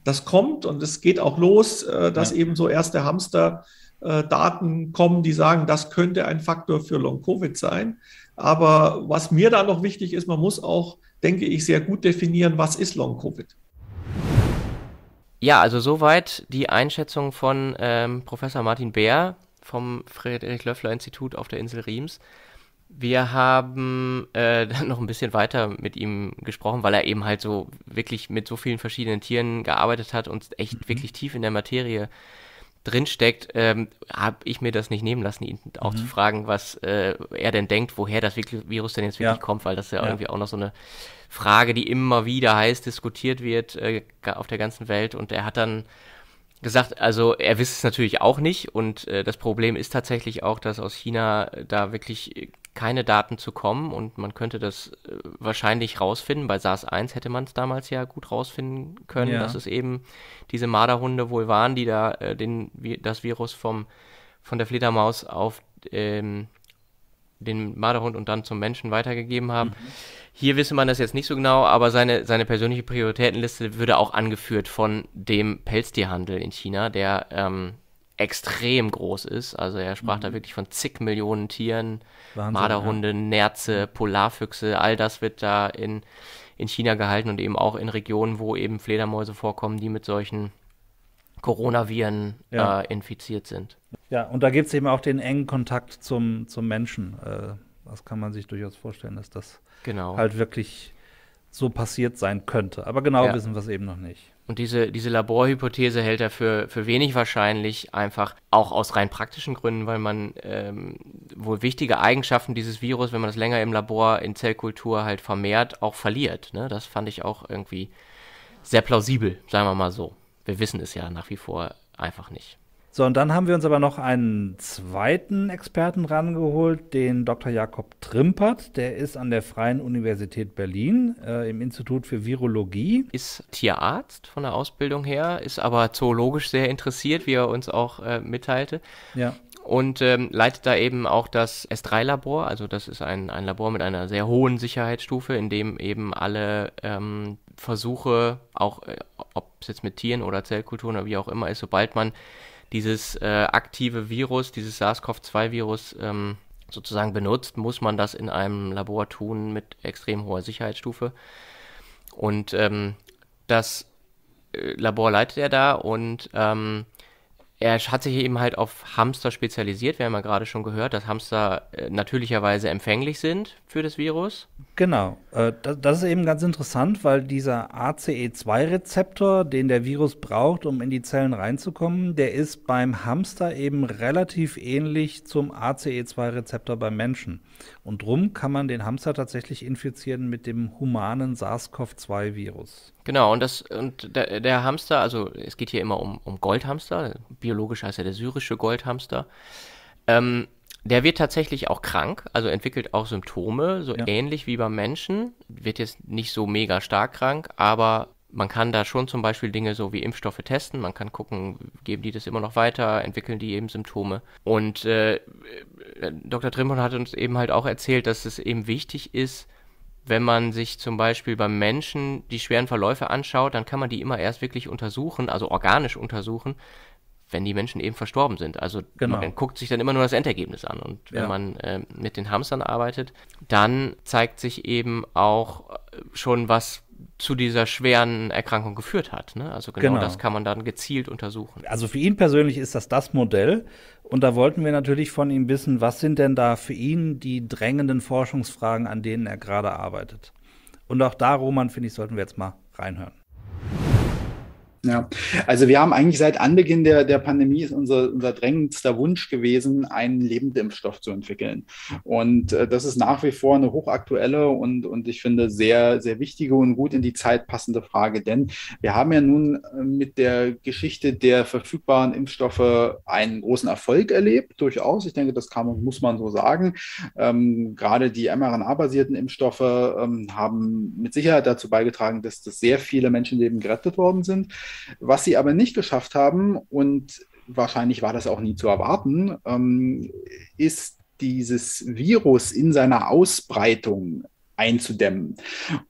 das kommt und es geht auch los, äh, dass ja. eben so erste Hamster-Daten äh, kommen, die sagen, das könnte ein Faktor für Long-Covid sein. Aber was mir da noch wichtig ist, man muss auch, denke ich, sehr gut definieren, was ist Long-Covid. Ja, also soweit die Einschätzung von ähm, Professor Martin Bär vom Friedrich-Löffler-Institut auf der Insel Riems. Wir haben äh, dann noch ein bisschen weiter mit ihm gesprochen, weil er eben halt so wirklich mit so vielen verschiedenen Tieren gearbeitet hat und echt mhm. wirklich tief in der Materie drinsteckt, ähm, habe ich mir das nicht nehmen lassen, ihn auch mhm. zu fragen, was äh, er denn denkt, woher das Virus denn jetzt wirklich ja. kommt, weil das ja, ja, irgendwie auch noch so eine Frage, die immer wieder heiß diskutiert wird äh, auf der ganzen Welt. Und er hat dann gesagt, also er wisst es natürlich auch nicht und äh, das Problem ist tatsächlich auch, dass aus China äh, da wirklich keine Daten zu kommen und man könnte das äh, wahrscheinlich rausfinden. Bei SARS-1 hätte man es damals ja gut rausfinden können, ja. dass es eben diese Marderhunde wohl waren, die da äh, den, das Virus vom, von der Fledermaus auf ähm, den Marderhund und dann zum Menschen weitergegeben haben. Mhm. Hier wisse man das jetzt nicht so genau, aber seine, seine persönliche Prioritätenliste würde auch angeführt von dem Pelztierhandel in China, der ähm, extrem groß ist. Also er sprach mhm. da wirklich von zig Millionen Tieren, Wahnsinn, Marderhunde, ja. Nerze, Polarfüchse, all das wird da in, in China gehalten und eben auch in Regionen, wo eben Fledermäuse vorkommen, die mit solchen Coronaviren ja. äh, infiziert sind. Ja, und da gibt es eben auch den engen Kontakt zum, zum Menschen. Äh, das kann man sich durchaus vorstellen, dass das genau. halt wirklich so passiert sein könnte. Aber genau ja. wissen wir es eben noch nicht. Und diese, diese Laborhypothese hält er für, für wenig wahrscheinlich, einfach auch aus rein praktischen Gründen, weil man ähm, wohl wichtige Eigenschaften dieses Virus, wenn man das länger im Labor in Zellkultur halt vermehrt, auch verliert. Ne? Das fand ich auch irgendwie sehr plausibel, sagen wir mal so. Wir wissen es ja nach wie vor einfach nicht. So, und dann haben wir uns aber noch einen zweiten Experten rangeholt, den Dr. Jakob Trimpert. Der ist an der Freien Universität Berlin äh, im Institut für Virologie. Ist Tierarzt von der Ausbildung her, ist aber zoologisch sehr interessiert, wie er uns auch äh, mitteilte. Ja. und ähm, leitet da eben auch das S3-Labor. Also das ist ein, ein Labor mit einer sehr hohen Sicherheitsstufe, in dem eben alle ähm, Versuche, auch äh, ob es jetzt mit Tieren oder Zellkulturen oder wie auch immer ist, sobald man dieses äh, aktive Virus, dieses SARS-CoV-2-Virus ähm, sozusagen benutzt, muss man das in einem Labor tun mit extrem hoher Sicherheitsstufe. Und ähm, das äh, Labor leitet er da und ähm, er hat sich eben halt auf Hamster spezialisiert. Wir haben ja gerade schon gehört, dass Hamster äh, natürlicherweise empfänglich sind für das Virus. Genau. Äh, das, das, ist eben ganz interessant, weil dieser ACE2-Rezeptor, den der Virus braucht, um in die Zellen reinzukommen, der ist beim Hamster eben relativ ähnlich zum ACE2-Rezeptor beim Menschen. Und drum kann man den Hamster tatsächlich infizieren mit dem humanen SARS-CoV-2-Virus. Genau, und das und der, der, Hamster, also es geht hier immer um, um Goldhamster, biologisch heißt er der syrische Goldhamster. Ähm, der wird tatsächlich auch krank, also entwickelt auch Symptome, so ja. ähnlich wie beim Menschen. Wird jetzt nicht so mega stark krank, aber man kann da schon zum Beispiel Dinge so wie Impfstoffe testen. Man kann gucken, geben die das immer noch weiter, entwickeln die eben Symptome. Und äh, Dr. Trimpon hat uns eben halt auch erzählt, dass es eben wichtig ist, wenn man sich zum Beispiel beim Menschen die schweren Verläufe anschaut, dann kann man die immer erst wirklich untersuchen, also organisch untersuchen, wenn die Menschen eben verstorben sind. Also genau. man guckt sich dann immer nur das Endergebnis an. Und wenn ja. man äh, mit den Hamstern arbeitet, dann zeigt sich eben auch äh, schon, was zu dieser schweren Erkrankung geführt hat. Ne? Also genau, genau, das kann man dann gezielt untersuchen. Also für ihn persönlich ist das das Modell. Und da wollten wir natürlich von ihm wissen, was sind denn da für ihn die drängenden Forschungsfragen, an denen er gerade arbeitet. Und auch da, Roman, finde ich, sollten wir jetzt mal reinhören. Ja, also wir haben eigentlich seit Anbeginn der, der Pandemie ist unser, unser drängendster Wunsch gewesen, einen Lebendimpfstoff zu entwickeln. Und äh, das ist nach wie vor eine hochaktuelle und, und ich finde sehr, sehr wichtige und gut in die Zeit passende Frage. Denn wir haben ja nun äh, mit der Geschichte der verfügbaren Impfstoffe einen großen Erfolg erlebt, durchaus. Ich denke, das kann man, muss man so sagen. Ähm, gerade die mRNA-basierten Impfstoffe ähm, haben mit Sicherheit dazu beigetragen, dass, dass sehr viele Menschenleben gerettet worden sind. Was sie aber nicht geschafft haben, und wahrscheinlich war das auch nie zu erwarten, ähm, ist dieses Virus in seiner Ausbreitung einzudämmen.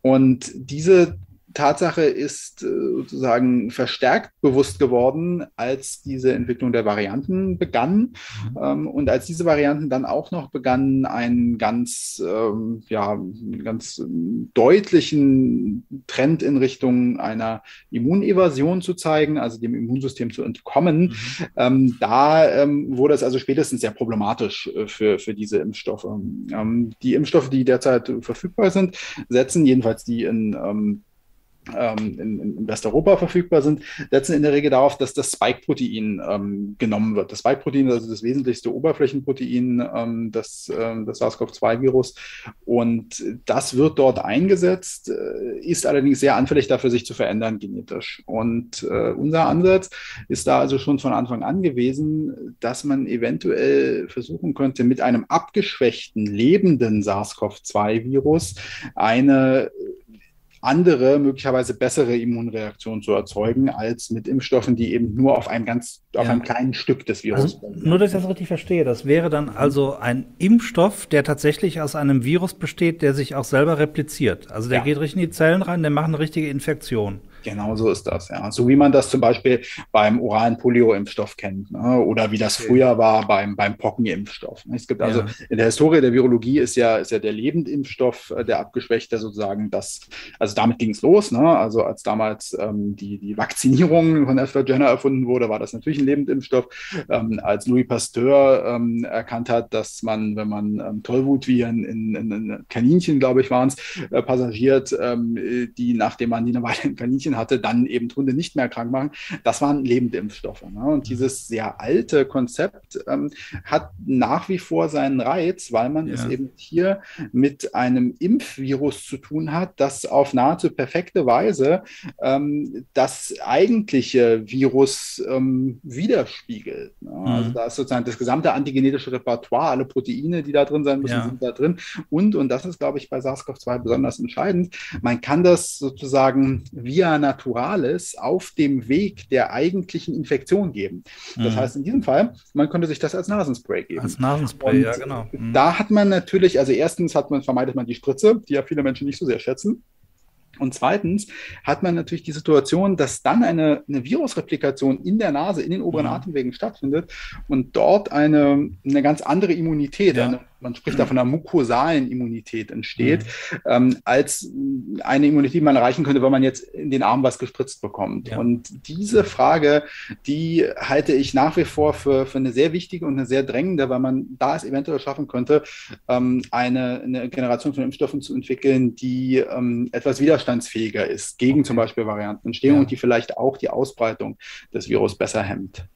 Und diese Tatsache ist äh, sozusagen verstärkt bewusst geworden, als diese Entwicklung der Varianten begann mhm. ähm, und als diese Varianten dann auch noch begannen, einen ganz, ähm, ja, ganz deutlichen Trend in Richtung einer Immunevasion zu zeigen, also dem Immunsystem zu entkommen. Mhm. Ähm, da ähm, wurde es also spätestens sehr problematisch äh, für, für diese Impfstoffe. Ähm, die Impfstoffe, die derzeit verfügbar sind, setzen jedenfalls die in ähm, in, in, Westeuropa verfügbar sind, setzen in der Regel darauf, dass das Spike-Protein ähm, genommen wird. Das Spike-Protein ist also das wesentlichste Oberflächenprotein ähm, des, ähm, des SARS-CoV-2-Virus. Und das wird dort eingesetzt, äh, ist allerdings sehr anfällig dafür, sich zu verändern genetisch. Und äh, unser Ansatz ist da also schon von Anfang an gewesen, dass man eventuell versuchen könnte, mit einem abgeschwächten, lebenden SARS-CoV-2-Virus eine andere, möglicherweise bessere Immunreaktionen zu erzeugen, als mit Impfstoffen, die eben nur auf einem ganz, ja. auf einem kleinen Stück des Virus. Also, nur, dass ich das richtig verstehe, das wäre dann also ein Impfstoff, der tatsächlich aus einem Virus besteht, der sich auch selber repliziert. Also der ja. geht richtig in die Zellen rein, der macht eine richtige Infektion. Genau so ist das, ja. So wie man das zum Beispiel beim oralen Polio-Impfstoff kennt, ne? oder wie das früher war beim, beim Pockenimpfstoff. Ne? Es gibt also ja. in der Historie der Virologie ist ja, ist ja der Lebendimpfstoff, äh, der abgeschwächte sozusagen das, also damit ging es los, ne? Also als damals ähm, die, die Vakzinierung von AstraZeneca erfunden wurde, war das natürlich ein Lebendimpfstoff. Ähm, als Louis Pasteur ähm, erkannt hat, dass man, wenn man ähm, Tollwutviren in, in, in Kaninchen, glaube ich, waren es, äh, passagiert, ähm, die, nachdem man die eine Weile in Kaninchen hatte, dann eben Hunde nicht mehr krank machen. Das waren lebende Impfstoffe. Ne? Und mhm. dieses sehr alte Konzept ähm, hat nach wie vor seinen Reiz, weil man ja. es eben hier mit einem Impfvirus zu tun hat, das auf nahezu perfekte Weise ähm, das eigentliche Virus ähm, widerspiegelt. Ne? Mhm. Also da ist sozusagen das gesamte antigenetische Repertoire, alle Proteine, die da drin sein müssen, ja. sind da drin. Und, und das ist, glaube ich, bei SARS-CoV-2 besonders entscheidend, man kann das sozusagen via Naturales auf dem Weg der eigentlichen Infektion geben. Das mhm. heißt, in diesem Fall, man könnte sich das als Nasenspray geben. Als Nasenspray, Und ja, genau. Mhm. Da hat man natürlich, also erstens hat man, vermeidet man die Spritze, die ja viele Menschen nicht so sehr schätzen. Und zweitens hat man natürlich die Situation, dass dann eine, eine Virusreplikation in der Nase, in den oberen mhm. Atemwegen stattfindet und dort eine, eine ganz andere Immunität, ja. eine man spricht da von einer mukosalen Immunität entsteht, mhm. ähm, als eine Immunität, die man erreichen könnte, wenn man jetzt in den Arm was gespritzt bekommt. Ja. Und diese Frage, die halte ich nach wie vor für, für eine sehr wichtige und eine sehr drängende, weil man da es eventuell schaffen könnte, ähm, eine, eine Generation von Impfstoffen zu entwickeln, die ähm, etwas widerstandsfähiger ist gegen okay. zum Beispiel Variantenentstehung ja. und die vielleicht auch die Ausbreitung des Virus besser hemmt.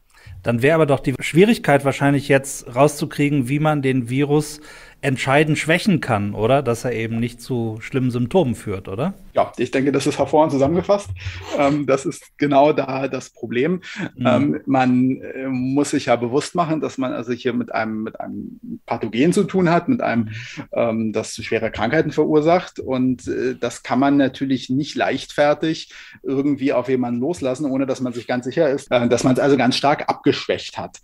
Dann wäre aber doch die Schwierigkeit wahrscheinlich jetzt rauszukriegen, wie man den Virus entscheidend schwächen kann, oder? Dass er eben nicht zu schlimmen Symptomen führt, oder? Ja, ich denke, das ist hervorragend zusammengefasst. Ähm, das ist genau da das Problem. Mhm. Ähm, man äh, muss sich ja bewusst machen, dass man also hier mit einem, mit einem Pathogen zu tun hat, mit einem, ähm, das schwere Krankheiten verursacht. Und äh, das kann man natürlich nicht leichtfertig irgendwie auf jemanden loslassen, ohne dass man sich ganz sicher ist, äh, dass man es also ganz stark abgeschwächt hat.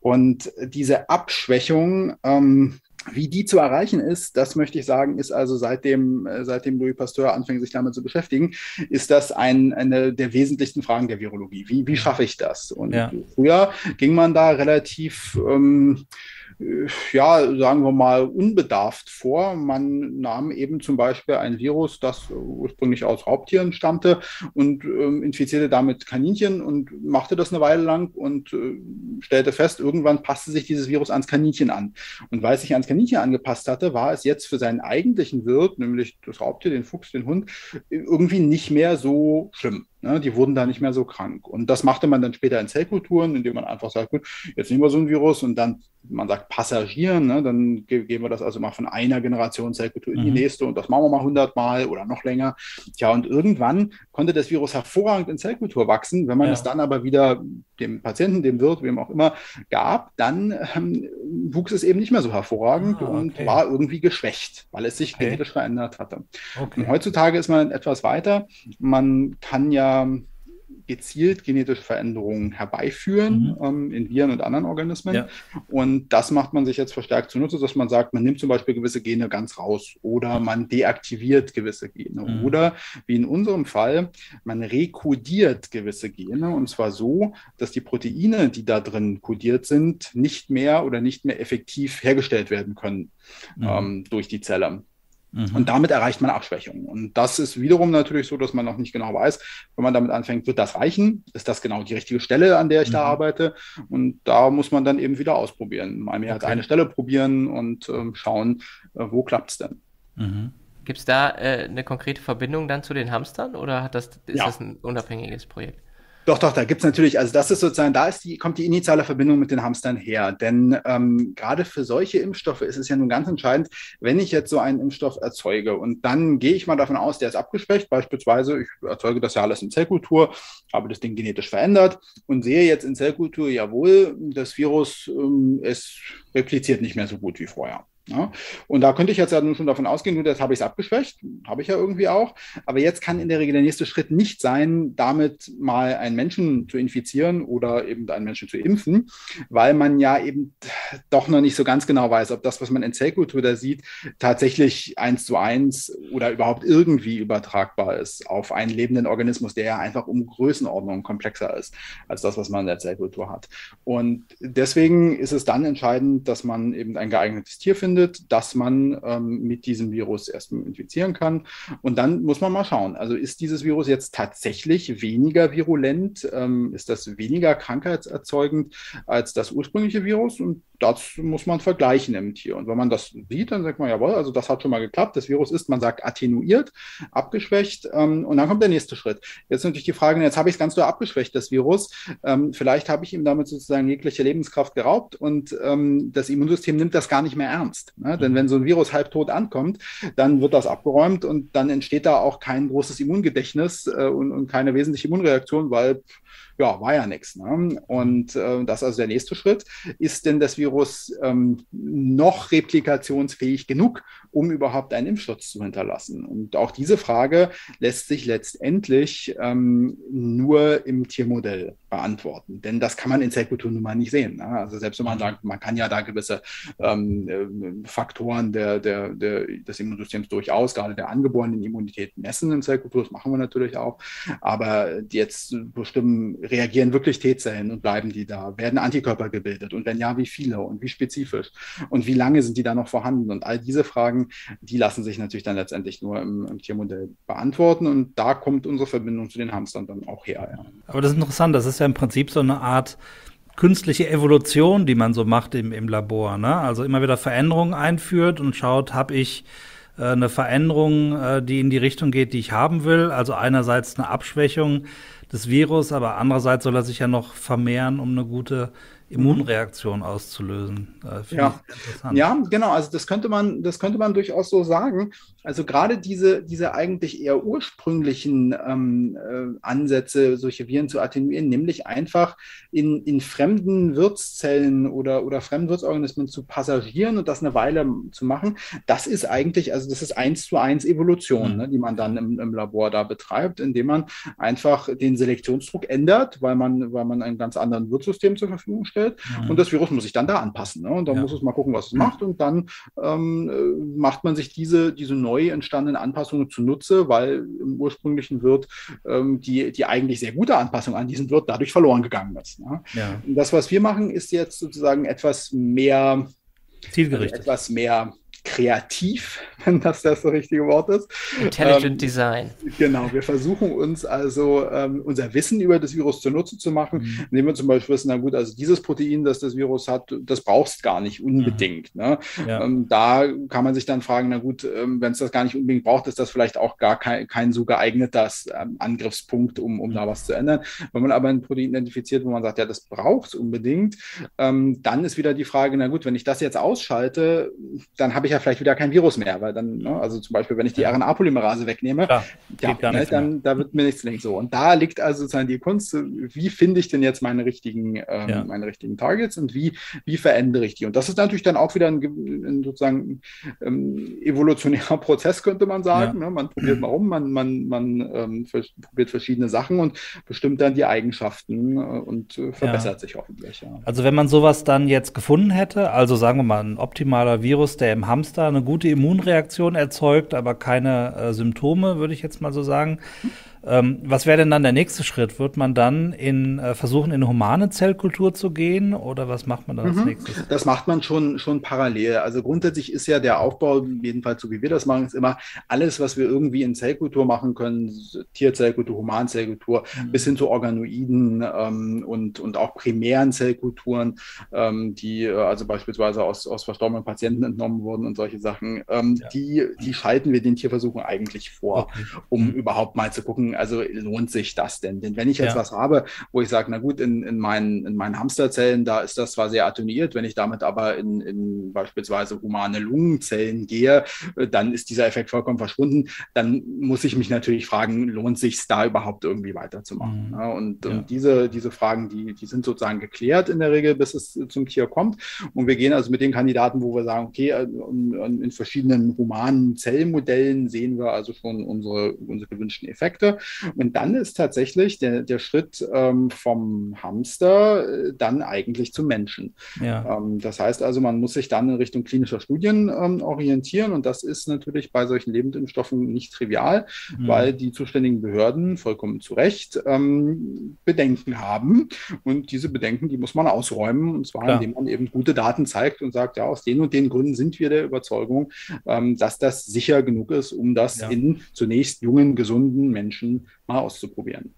Und diese Abschwächung, ähm, wie die zu erreichen ist, das möchte ich sagen, ist also seitdem, äh, seitdem Louis Pasteur anfängt, sich damit zu beschäftigen, ist das ein, eine der wesentlichsten Fragen der Virologie. Wie, wie schaffe ich das? Und ja. früher ging man da relativ ähm, ja, sagen wir mal, unbedarft vor. Man nahm eben zum Beispiel ein Virus, das ursprünglich aus Raubtieren stammte und ähm, infizierte damit Kaninchen und machte das eine Weile lang und äh, stellte fest, irgendwann passte sich dieses Virus ans Kaninchen an. Und weil es sich ans Kaninchen angepasst hatte, war es jetzt für seinen eigentlichen Wirt, nämlich das Raubtier, den Fuchs, den Hund, irgendwie nicht mehr so schlimm. Ne, die wurden da nicht mehr so krank. Und das machte man dann später in Zellkulturen, indem man einfach sagt, gut, jetzt nehmen wir so ein Virus und dann, man sagt Passagieren, ne, dann ge geben wir das also mal von einer Generation Zellkultur in die mhm. nächste und das machen wir mal 100 Mal oder noch länger. Tja, und irgendwann konnte das Virus hervorragend in Zellkultur wachsen. Wenn man ja. es dann aber wieder dem Patienten, dem Wirt, wem auch immer gab, dann ähm, wuchs es eben nicht mehr so hervorragend ah, okay. und war irgendwie geschwächt, weil es sich okay. genetisch verändert hatte. Okay. Heutzutage ist man etwas weiter. Man kann ja gezielt genetische Veränderungen herbeiführen mhm. ähm, in Viren und anderen Organismen. Ja. Und das macht man sich jetzt verstärkt zunutze, dass man sagt, man nimmt zum Beispiel gewisse Gene ganz raus oder man deaktiviert gewisse Gene. Mhm. Oder wie in unserem Fall, man rekodiert gewisse Gene und zwar so, dass die Proteine, die da drin kodiert sind, nicht mehr oder nicht mehr effektiv hergestellt werden können mhm. ähm, durch die Zelle. Mhm. Und damit erreicht man Abschwächung. Und das ist wiederum natürlich so, dass man noch nicht genau weiß, wenn man damit anfängt, wird das reichen? Ist das genau die richtige Stelle, an der ich mhm. da arbeite? Und da muss man dann eben wieder ausprobieren. Mal mehr okay. als eine Stelle probieren und ähm, schauen, äh, wo klappt es denn. Mhm. Gibt es da äh, eine konkrete Verbindung dann zu den Hamstern oder hat das, ist ja. das ein unabhängiges Projekt? Doch, doch, da gibt's natürlich, also das ist sozusagen, da ist die, kommt die initiale Verbindung mit den Hamstern her. Denn ähm, gerade für solche Impfstoffe ist es ja nun ganz entscheidend, wenn ich jetzt so einen Impfstoff erzeuge und dann gehe ich mal davon aus, der ist abgeschwächt, beispielsweise, ich erzeuge das ja alles in Zellkultur, habe das Ding genetisch verändert und sehe jetzt in Zellkultur, jawohl, das Virus, ähm, es repliziert nicht mehr so gut wie vorher. Ja, und da könnte ich jetzt ja nun schon davon ausgehen, nur das habe ich es abgeschwächt, habe ich ja irgendwie auch. Aber jetzt kann in der Regel der nächste Schritt nicht sein, damit mal einen Menschen zu infizieren oder eben einen Menschen zu impfen, weil man ja eben doch noch nicht so ganz genau weiß, ob das, was man in Zellkultur da sieht, tatsächlich eins zu eins oder überhaupt irgendwie übertragbar ist auf einen lebenden Organismus, der ja einfach um Größenordnung komplexer ist als das, was man in der Zellkultur hat. Und deswegen ist es dann entscheidend, dass man eben ein geeignetes Tier findet findet, dass man ähm, mit diesem Virus erstmal infizieren kann. Und dann muss man mal schauen, also ist dieses Virus jetzt tatsächlich weniger virulent? Ähm, ist das weniger krankheitserzeugend als das ursprüngliche Virus? Und das muss man vergleichen im Tier. Und wenn man das sieht, dann sagt man, jawohl, also das hat schon mal geklappt. Das Virus ist, man sagt, attenuiert, abgeschwächt. Ähm, und dann kommt der nächste Schritt. Jetzt natürlich die Frage, jetzt habe ich es ganz nur abgeschwächt, das Virus. Ähm, vielleicht habe ich ihm damit sozusagen jegliche Lebenskraft geraubt und ähm, das Immunsystem nimmt das gar nicht mehr ernst. Ne? Denn wenn so ein Virus halbtot ankommt, dann wird das abgeräumt und dann entsteht da auch kein großes Immungedächtnis äh, und, und keine wesentliche Immunreaktion, weil ja, war ja nichts. Ne? Und äh, das ist also der nächste Schritt. Ist denn das Virus ähm, noch replikationsfähig genug, um überhaupt einen Impfschutz zu hinterlassen? Und auch diese Frage lässt sich letztendlich ähm, nur im Tiermodell beantworten. Denn das kann man in Zellkultur nun mal nicht sehen. Ne? Also selbst wenn man sagt, man kann ja da gewisse ähm, äh, Faktoren der, der, der, des Immunsystems durchaus, gerade der angeborenen Immunität messen in Zellkultur, das machen wir natürlich auch. Aber jetzt bestimmen, reagieren wirklich T-Zellen und bleiben die da? Werden Antikörper gebildet? Und wenn ja, wie viele und wie spezifisch? Und wie lange sind die da noch vorhanden? Und all diese Fragen, die lassen sich natürlich dann letztendlich nur im, im Tiermodell beantworten. Und da kommt unsere Verbindung zu den Hamstern dann auch her. Ja. Aber das ist interessant, das ist ja im Prinzip so eine Art künstliche Evolution, die man so macht im, im Labor. Ne? Also immer wieder Veränderungen einführt und schaut, habe ich äh, eine Veränderung, äh, die in die Richtung geht, die ich haben will. Also einerseits eine Abschwächung des Virus, aber andererseits soll er sich ja noch vermehren, um eine gute Immunreaktion auszulösen. Äh, ja. ja, genau. Also das könnte man, das könnte man durchaus so sagen. Also gerade diese, diese eigentlich eher ursprünglichen ähm, äh, Ansätze, solche Viren zu attenuieren, nämlich einfach in, in fremden Wirtszellen oder, oder fremden Wirtsorganismen zu passagieren und das eine Weile zu machen, das ist eigentlich, also das ist eins zu eins Evolution, mhm. ne, die man dann im, im Labor da betreibt, indem man einfach den Selektionsdruck ändert, weil man, weil man ein ganz anderen Wirtssystem zur Verfügung stellt dargestellt. Mhm. Und das Virus muss sich dann da anpassen. Ne? Und dann ja. muss es mal gucken, was es macht. Und dann ähm, äh, macht man sich diese, diese neu entstandenen Anpassungen zunutze, weil im ursprünglichen Wirt ähm, die, die eigentlich sehr gute Anpassung an diesen Wirt dadurch verloren gegangen ist. Ne? Ja. Das, was wir machen, ist jetzt sozusagen etwas mehr zielgerichtet. Also etwas mehr kreativ, wenn das das richtige Wort ist. Intelligent ähm, Design. Genau, wir versuchen uns also ähm, unser Wissen über das Virus zunutze zu machen, mhm. indem wir zum Beispiel wissen, na gut, also dieses Protein, das das Virus hat, das brauchst gar nicht unbedingt. Mhm. Ne? Ja. Ähm, da kann man sich dann fragen, na gut, ähm, wenn es das gar nicht unbedingt braucht, ist das vielleicht auch gar kein, kein so geeigneter ähm, Angriffspunkt, um, um mhm. da was zu ändern. Wenn man aber ein Protein identifiziert, wo man sagt, ja, das braucht es unbedingt, ähm, dann ist wieder die Frage, na gut, wenn ich das jetzt ausschalte, dann habe ich ja vielleicht wieder kein Virus mehr, weil dann, ne, also zum Beispiel, wenn ich die RNA-Polymerase wegnehme, ja, ja ne, dann da wird mir nichts links so. Und da liegt also sozusagen die Kunst, wie finde ich denn jetzt meine richtigen, ähm, ja. meine richtigen Targets und wie, wie verändere ich die? Und das ist natürlich dann auch wieder ein, ein sozusagen ähm, evolutionärer Prozess, könnte man sagen. Ne? Man probiert mal rum, man, man, man ähm, probiert verschiedene Sachen und bestimmt dann die Eigenschaften äh, und äh, verbessert sich hoffentlich. Also wenn man sowas dann jetzt gefunden hätte, also sagen wir mal ein optimaler Virus, der im Hamster Hamster eine gute Immunreaktion erzeugt, aber keine äh, Symptome, würde ich jetzt mal so sagen. Ähm, was wäre denn dann der nächste Schritt? Wird man dann in äh, versuchen, in humane Zellkultur zu gehen oder was macht man dann mhm. als nächstes? Das macht man schon, schon parallel. Also grundsätzlich ist ja der Aufbau, jedenfalls so wie wir das machen, ist immer alles, was wir irgendwie in Zellkultur machen können, Tierzellkultur, Humanzellkultur, mhm. bis hin zu Organoiden ähm, und, und auch primären Zellkulturen, ähm, die äh, also beispielsweise aus, aus verstorbenen Patienten entnommen wurden und solche Sachen, ähm, ja. die, die schalten wir den Tierversuchen eigentlich vor, okay. um mhm. überhaupt mal zu gucken, also lohnt sich das denn? Denn wenn ich jetzt ja. was habe, wo ich sage, na gut, in, in, meinen, in meinen Hamsterzellen, da ist das zwar sehr attenuiert, wenn ich damit aber in, in beispielsweise humane Lungenzellen gehe, äh, dann ist dieser Effekt vollkommen verschwunden. Dann muss ich mich natürlich fragen, lohnt sich es da überhaupt irgendwie weiterzumachen? Mhm. Ja, und, ja. und diese, diese Fragen, die, die sind sozusagen geklärt in der Regel, bis es zum Tier kommt. Und wir gehen also mit den Kandidaten, wo wir sagen, okay, äh, in verschiedenen humanen Zellmodellen sehen wir also schon unsere, unsere gewünschten Effekte. Und dann ist tatsächlich der, der Schritt ähm, vom Hamster äh, dann eigentlich zum Menschen. Ja. Ähm, das heißt also, man muss sich dann in Richtung klinischer Studien ähm, orientieren. Und das ist natürlich bei solchen Lebendimpfstoffen nicht trivial, mhm. weil die zuständigen Behörden vollkommen zu Recht ähm, Bedenken haben. Und diese Bedenken, die muss man ausräumen. Und zwar, Klar. indem man eben gute Daten zeigt und sagt, ja, aus den und den Gründen sind wir der Überzeugung, ähm, dass das sicher genug ist, um das ja. in zunächst jungen, gesunden Menschen mal auszuprobieren.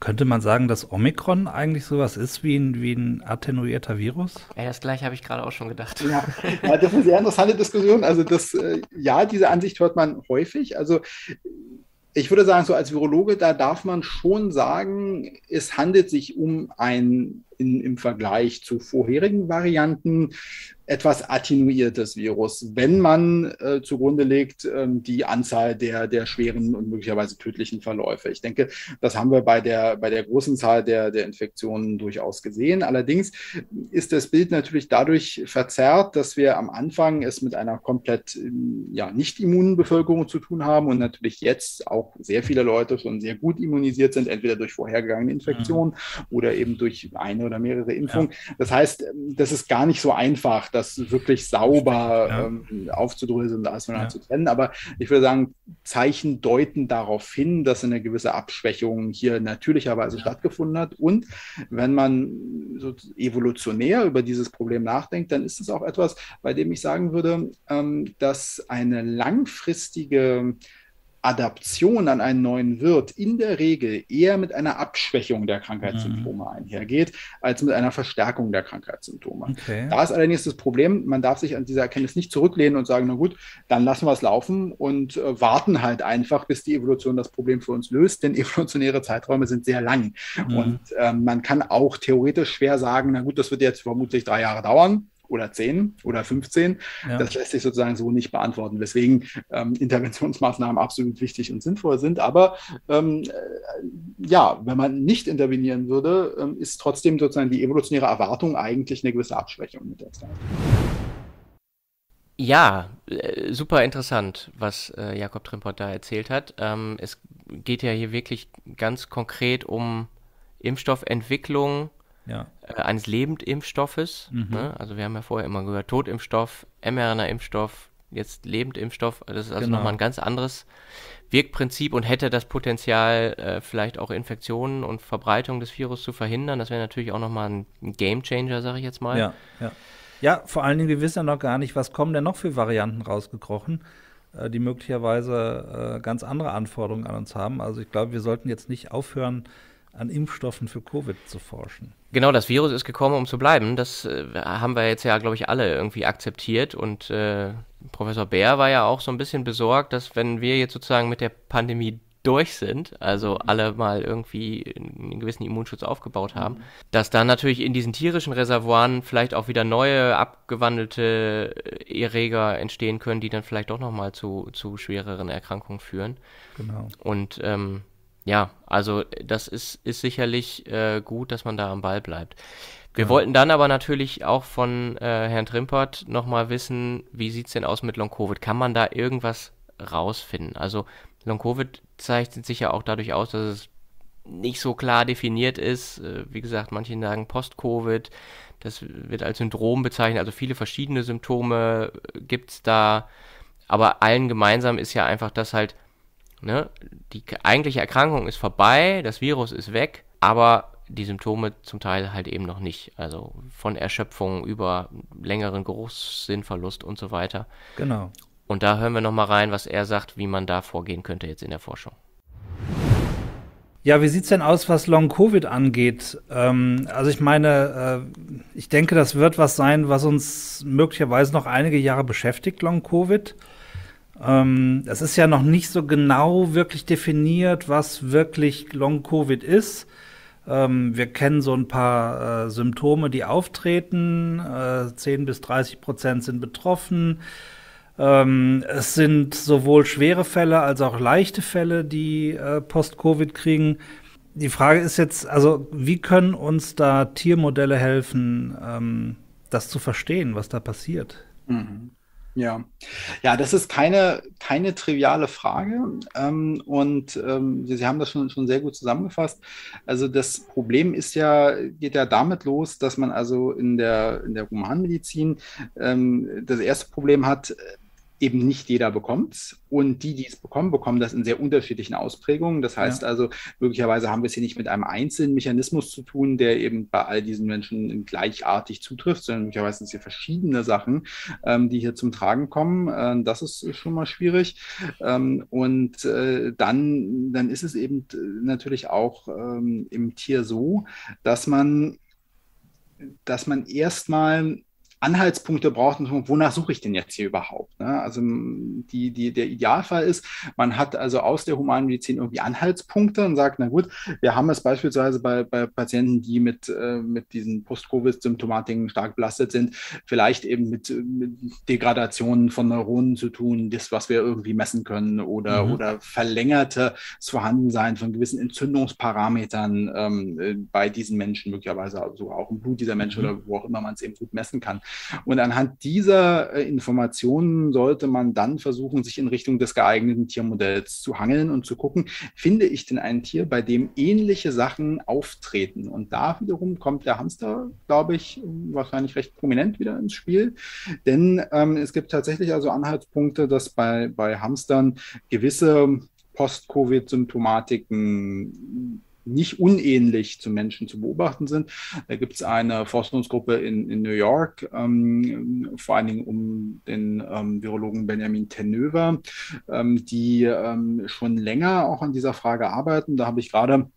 Könnte man sagen, dass Omikron eigentlich sowas ist wie ein, wie ein attenuierter Virus? Ja, das gleiche habe ich gerade auch schon gedacht. Ja, das ist eine sehr interessante Diskussion. Also das, äh, ja, diese Ansicht hört man häufig. Also ich würde sagen, so als Virologe, da darf man schon sagen, es handelt sich um ein in, im Vergleich zu vorherigen Varianten etwas attenuiertes Virus, wenn man äh, zugrunde legt ähm, die Anzahl der, der schweren und möglicherweise tödlichen Verläufe. Ich denke, das haben wir bei der, bei der großen Zahl der, der Infektionen durchaus gesehen. Allerdings ist das Bild natürlich dadurch verzerrt, dass wir am Anfang es mit einer komplett ähm, ja, nicht immunen Bevölkerung zu tun haben und natürlich jetzt auch sehr viele Leute schon sehr gut immunisiert sind, entweder durch vorhergegangene Infektionen mhm. oder eben durch eine oder mehrere Impfungen. Ja. Das heißt, das ist gar nicht so einfach, das wirklich sauber ja. ähm, aufzudröseln, da ist man ja. zu trennen. Aber ich würde sagen, Zeichen deuten darauf hin, dass eine gewisse Abschwächung hier natürlicherweise ja. stattgefunden hat. Und wenn man so evolutionär über dieses Problem nachdenkt, dann ist es auch etwas, bei dem ich sagen würde, ähm, dass eine langfristige Adaption an einen neuen Wirt in der Regel eher mit einer Abschwächung der Krankheitssymptome mhm. einhergeht, als mit einer Verstärkung der Krankheitssymptome. Okay. Da ist allerdings das Problem, man darf sich an dieser Erkenntnis nicht zurücklehnen und sagen, na gut, dann lassen wir es laufen und äh, warten halt einfach, bis die Evolution das Problem für uns löst, denn evolutionäre Zeiträume sind sehr lang. Mhm. Und äh, man kann auch theoretisch schwer sagen, na gut, das wird jetzt vermutlich drei Jahre dauern oder 10 oder 15. Ja. Das lässt sich sozusagen so nicht beantworten, weswegen ähm, Interventionsmaßnahmen absolut wichtig und sinnvoll sind. Aber ähm, äh, ja, wenn man nicht intervenieren würde, ähm, ist trotzdem sozusagen die evolutionäre Erwartung eigentlich eine gewisse Abschwächung mit der Zeit. Ja, äh, super interessant, was äh, Jakob Trimport da erzählt hat. Ähm, es geht ja hier wirklich ganz konkret um Impfstoffentwicklung ja. äh, eines Lebendimpfstoffes. Mhm. Ne? Also wir haben ja vorher immer gehört, Totimpfstoff, mRNA-Impfstoff, jetzt Lebendimpfstoff. Das ist also genau. nochmal ein ganz anderes Wirkprinzip und hätte das Potenzial, äh, vielleicht auch Infektionen und Verbreitung des Virus zu verhindern. Das wäre natürlich auch nochmal ein, ein Gamechanger, sage ich jetzt mal. Ja, ja. ja, vor allen Dingen, wir wissen ja noch gar nicht, was kommen denn noch für Varianten rausgekrochen, äh, die möglicherweise äh, ganz andere Anforderungen an uns haben. Also ich glaube, wir sollten jetzt nicht aufhören, an Impfstoffen für Covid zu forschen. Genau, das Virus ist gekommen, um zu bleiben. Das äh, haben wir jetzt ja, glaube ich, alle irgendwie akzeptiert. Und äh, Professor Bär war ja auch so ein bisschen besorgt, dass wenn wir jetzt sozusagen mit der Pandemie durch sind, also alle mal irgendwie einen gewissen Immunschutz aufgebaut haben, mhm. dass dann natürlich in diesen tierischen Reservoiren vielleicht auch wieder neue abgewandelte Erreger entstehen können, die dann vielleicht doch nochmal zu, zu schwereren Erkrankungen führen. Genau. Und ähm, ja, also das ist, ist sicherlich äh, gut, dass man da am Ball bleibt. Wir ja. wollten dann aber natürlich auch von äh, Herrn Trimpert nochmal wissen, wie sieht es denn aus mit Long-Covid? Kann man da irgendwas rausfinden? Also Long-Covid zeichnet sich ja auch dadurch aus, dass es nicht so klar definiert ist. Äh, wie gesagt, manche sagen Post-Covid. Das wird als Syndrom bezeichnet. Also viele verschiedene Symptome äh, gibt es da. Aber allen gemeinsam ist ja einfach, dass halt Ne? Die eigentliche Erkrankung ist vorbei, das Virus ist weg, aber die Symptome zum Teil halt eben noch nicht. Also von Erschöpfung über längeren Geruchssinnverlust und so weiter. Genau. Und da hören wir nochmal rein, was er sagt, wie man da vorgehen könnte jetzt in der Forschung. Ja, wie sieht es denn aus, was Long-Covid angeht? Ähm, also ich meine, äh, ich denke, das wird was sein, was uns möglicherweise noch einige Jahre beschäftigt, Long-Covid. Ähm, es ist ja noch nicht so genau wirklich definiert, was wirklich Long-Covid ist. Ähm, wir kennen so ein paar äh, Symptome, die auftreten. Äh, 10 bis 30 Prozent sind betroffen. Ähm, es sind sowohl schwere Fälle als auch leichte Fälle, die äh, Post-Covid kriegen. Die Frage ist jetzt, also wie können uns da Tiermodelle helfen, ähm, das zu verstehen, was da passiert? Mhm. Ja, ja, das ist keine, keine triviale Frage. Ähm, und ähm, Sie, Sie haben das schon, schon sehr gut zusammengefasst. Also das Problem ist ja, geht ja damit los, dass man also in der, in der Humanmedizin ähm, das erste Problem hat, eben nicht jeder bekommt es. Und die, die es bekommen, bekommen das in sehr unterschiedlichen Ausprägungen. Das heißt ja. also, möglicherweise haben wir es hier nicht mit einem einzelnen Mechanismus zu tun, der eben bei all diesen Menschen gleichartig zutrifft, sondern möglicherweise sind es hier verschiedene Sachen, ähm, die hier zum Tragen kommen. Ähm, das ist schon mal schwierig. Ähm, und äh, dann, dann ist es eben natürlich auch ähm, im Tier so, dass man, dass man erstmal Anhaltspunkte braucht, wonach suche ich denn jetzt hier überhaupt? Ne? Also die, die, der Idealfall ist, man hat also aus der Humanmedizin irgendwie Anhaltspunkte und sagt, na gut, wir haben es beispielsweise bei, bei Patienten, die mit, äh, mit diesen Post-Covid-Symptomatiken stark belastet sind, vielleicht eben mit, mit, Degradationen von Neuronen zu tun, das, was wir irgendwie messen können oder, mhm. oder verlängertes Vorhandensein von gewissen Entzündungsparametern ähm, äh, bei diesen Menschen, möglicherweise sogar auch im Blut dieser Menschen mhm. oder wo auch immer man es eben gut messen kann. Und anhand dieser äh, Informationen sollte man dann versuchen, sich in Richtung des geeigneten Tiermodells zu hangeln und zu gucken, finde ich denn ein Tier, bei dem ähnliche Sachen auftreten? Und da wiederum kommt der Hamster, glaube ich, wahrscheinlich recht prominent wieder ins Spiel. Denn ähm, es gibt tatsächlich also Anhaltspunkte, dass bei, bei Hamstern gewisse Post-Covid-Symptomatiken nicht unähnlich zu Menschen zu beobachten sind. Da gibt es eine Forschungsgruppe in, in New York, ähm, vor allen Dingen um den ähm, Virologen Benjamin Tenöver, ähm, die ähm, schon länger auch an dieser Frage arbeiten. Da habe ich gerade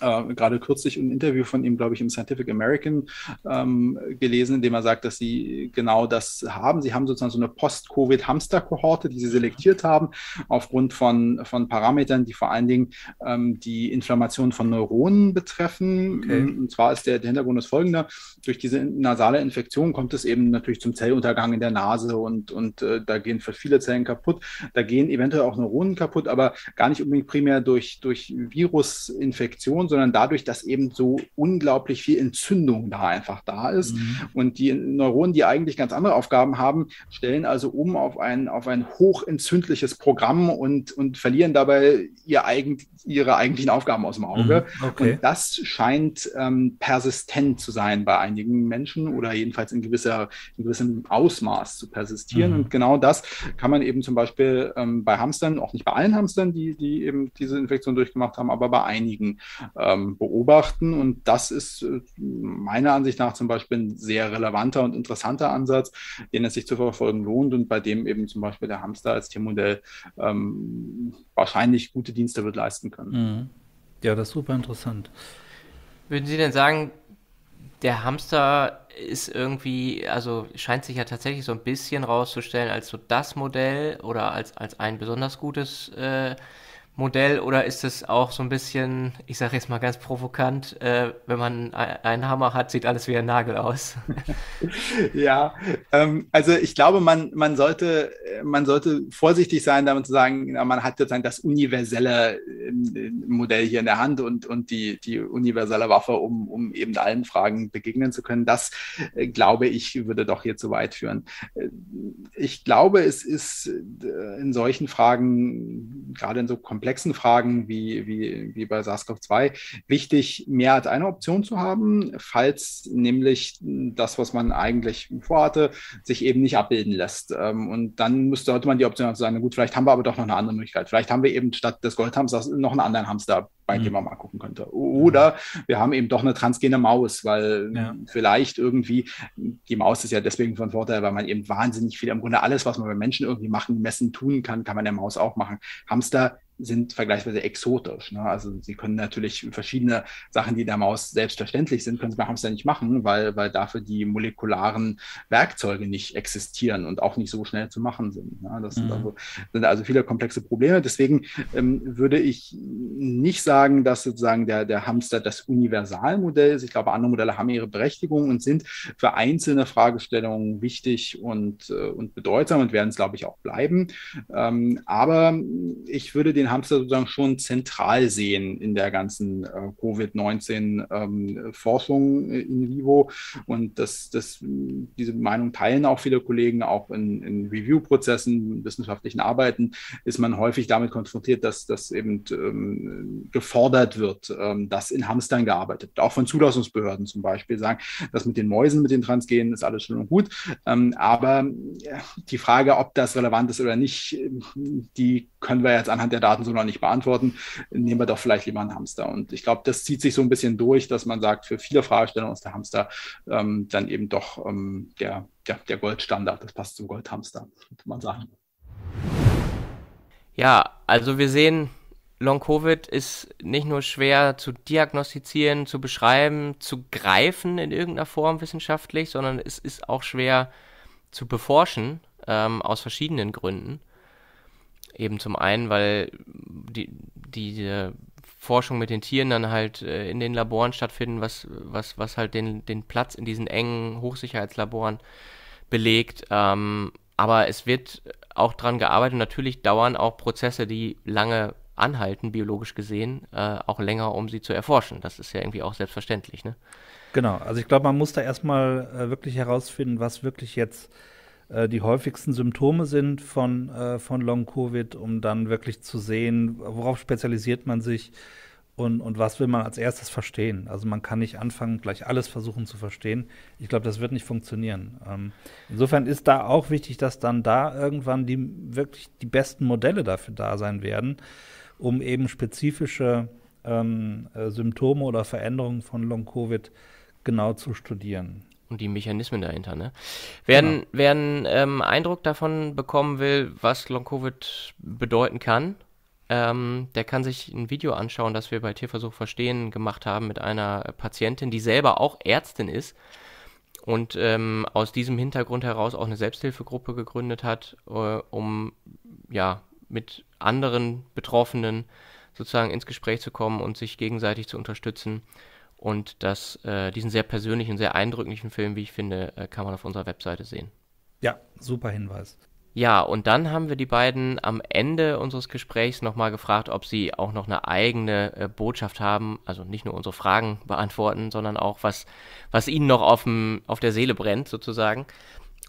äh, gerade kürzlich ein Interview von ihm, glaube ich, im Scientific American ähm, gelesen, in dem er sagt, dass sie genau das haben. Sie haben sozusagen so eine Post-Covid-Hamster-Kohorte, die sie selektiert haben, aufgrund von, von Parametern, die vor allen Dingen ähm, die Inflammation von Neuronen betreffen. Okay. Und zwar ist der, der Hintergrund das folgender. Durch diese nasale Infektion kommt es eben natürlich zum Zelluntergang in der Nase und, und äh, da gehen viele Zellen kaputt. Da gehen eventuell auch Neuronen kaputt, aber gar nicht unbedingt primär durch, durch Virusinfektion Infektion, sondern dadurch, dass eben so unglaublich viel Entzündung da einfach da ist. Mhm. Und die Neuronen, die eigentlich ganz andere Aufgaben haben, stellen also um auf ein, auf ein hochentzündliches Programm und, und verlieren dabei ihr eigen, ihre eigentlichen Aufgaben aus dem Auge. Mhm. Okay. Und das scheint ähm, persistent zu sein bei einigen Menschen oder jedenfalls in, gewisser, in gewissem Ausmaß zu persistieren. Mhm. Und genau das kann man eben zum Beispiel ähm, bei Hamstern, auch nicht bei allen Hamstern, die, die eben diese Infektion durchgemacht haben, aber bei einigen ähm, beobachten. Und das ist äh, meiner Ansicht nach zum Beispiel ein sehr relevanter und interessanter Ansatz, den es sich zu verfolgen lohnt und bei dem eben zum Beispiel der Hamster als Tiermodell ähm, wahrscheinlich gute Dienste wird leisten können. Mhm. Ja, das ist super interessant. Würden Sie denn sagen, der Hamster ist irgendwie, also scheint sich ja tatsächlich so ein bisschen rauszustellen als so das Modell oder als, als ein besonders gutes äh, Modell oder ist es auch so ein bisschen, ich sage jetzt mal ganz provokant, äh, wenn man einen Hammer hat, sieht alles wie ein Nagel aus? ja, ähm, also ich glaube, man, man, sollte, man sollte vorsichtig sein, damit zu sagen, man hat sozusagen das universelle äh, Modell hier in der Hand und, und die, die universelle Waffe, um, um eben allen Fragen begegnen zu können. Das, äh, glaube ich, würde doch hier zu weit führen. Äh, ich glaube, es ist in solchen Fragen, gerade in so komplexen komplexen Fragen wie, wie, wie bei SARS-CoV-2 wichtig, mehr als eine Option zu haben, falls nämlich das, was man eigentlich vorhatte, sich eben nicht abbilden lässt. Ähm, und dann müsste, sollte man die Option also sagen, gut, vielleicht haben wir aber doch noch eine andere Möglichkeit. Vielleicht haben wir eben statt des Goldhamsters noch einen anderen Hamster bei dem mhm. man mal gucken könnte. Oder wir haben eben doch eine transgene Maus, weil ja. vielleicht irgendwie, die Maus ist ja deswegen von Vorteil, weil man eben wahnsinnig viel, im Grunde alles, was man bei Menschen irgendwie machen, messen, tun kann, kann man der Maus auch machen. Hamster sind vergleichsweise exotisch. Ne? Also sie können natürlich verschiedene Sachen, die der Maus selbstverständlich sind, können sie bei Hamster nicht machen, weil, weil dafür die molekularen Werkzeuge nicht existieren und auch nicht so schnell zu machen sind. Ne? Das mhm. sind, also, sind, also, viele komplexe Probleme. Deswegen ähm, würde ich nicht sagen, dass sozusagen der, der Hamster das Universalmodell ist. Ich glaube, andere Modelle haben ihre Berechtigung und sind für einzelne Fragestellungen wichtig und, äh, und bedeutsam und werden es, glaube ich, auch bleiben. Ähm, aber ich würde den den Hamster sozusagen schon zentral sehen in der ganzen äh, Covid-19-Forschung ähm, äh, in vivo. Und das, das, diese Meinung teilen auch viele Kollegen, auch in, in Review-Prozessen, wissenschaftlichen Arbeiten, ist man häufig damit konfrontiert, dass das eben ähm, gefordert wird, ähm, dass in Hamstern gearbeitet wird. Auch von Zulassungsbehörden zum Beispiel sagen, dass mit den Mäusen, mit den Transgenen ist alles schön und gut. Ähm, aber die Frage, ob das relevant ist oder nicht, die können wir jetzt anhand der Daten so noch nicht beantworten. Nehmen wir doch vielleicht lieber einen Hamster. Und ich glaube, das zieht sich so ein bisschen durch, dass man sagt, für viele Fragestellungen ist der Hamster ähm, dann eben doch ähm, der, der, der Goldstandard. Das passt zum Goldhamster, könnte man sagen. Ja, also wir sehen Long-Covid ist nicht nur schwer zu diagnostizieren, zu beschreiben, zu greifen in irgendeiner Form wissenschaftlich, sondern es ist auch schwer zu beforschen, ähm, aus verschiedenen Gründen. Eben zum einen, weil die, die Forschung mit den Tieren dann halt äh, in den Laboren stattfinden, was, was, was halt den, den Platz in diesen engen Hochsicherheitslaboren belegt. Ähm, aber es wird auch dran gearbeitet. Natürlich dauern auch Prozesse, die lange anhalten, biologisch gesehen, äh, auch länger, um sie zu erforschen. Das ist ja irgendwie auch selbstverständlich, ne? Genau, also ich glaube, man muss da erstmal äh, wirklich herausfinden, was wirklich jetzt die häufigsten Symptome sind von, äh, von Long-Covid, um dann wirklich zu sehen, worauf spezialisiert man sich und, und was will man als erstes verstehen. Also man kann nicht anfangen, gleich alles versuchen zu verstehen. Ich glaube, das wird nicht funktionieren. Ähm, insofern ist da auch wichtig, dass dann da irgendwann die wirklich die besten Modelle dafür da sein werden, um eben spezifische ähm, äh, Symptome oder Veränderungen von Long-Covid genau zu studieren und die Mechanismen dahinter. Ne? Wer, genau. wer einen ähm, Eindruck davon bekommen will, was Long-Covid bedeuten kann, ähm, der kann sich ein Video anschauen, das wir bei Tierversuch Verstehen gemacht haben mit einer Patientin, die selber auch Ärztin ist und ähm, aus diesem Hintergrund heraus auch eine Selbsthilfegruppe gegründet hat, äh, um ja mit anderen Betroffenen sozusagen ins Gespräch zu kommen und sich gegenseitig zu unterstützen. Und das, äh, diesen sehr persönlichen, sehr eindrücklichen Film, wie ich finde, äh, kann man auf unserer Webseite sehen. Ja, super Hinweis. Ja, und dann haben wir die beiden am Ende unseres Gesprächs nochmal gefragt, ob sie auch noch eine eigene äh, Botschaft haben, also nicht nur unsere Fragen beantworten, sondern auch was, was ihnen noch aufm, auf der Seele brennt, sozusagen.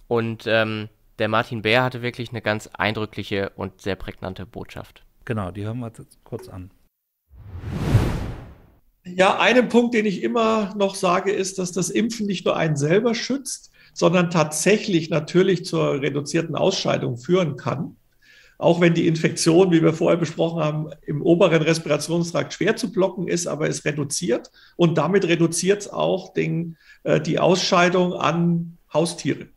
Und ähm, der Martin Bär hatte wirklich eine ganz eindrückliche und sehr prägnante Botschaft. Genau, die hören wir jetzt kurz an. Ja, einen Punkt, den ich immer noch sage, ist, dass das Impfen nicht nur einen selber schützt, sondern tatsächlich natürlich zur reduzierten Ausscheidung führen kann. Auch wenn die Infektion, wie wir vorher besprochen haben, im oberen Respirationstrakt schwer zu blocken ist, aber es reduziert und damit reduziert es auch den, äh, die Ausscheidung an Haustiere.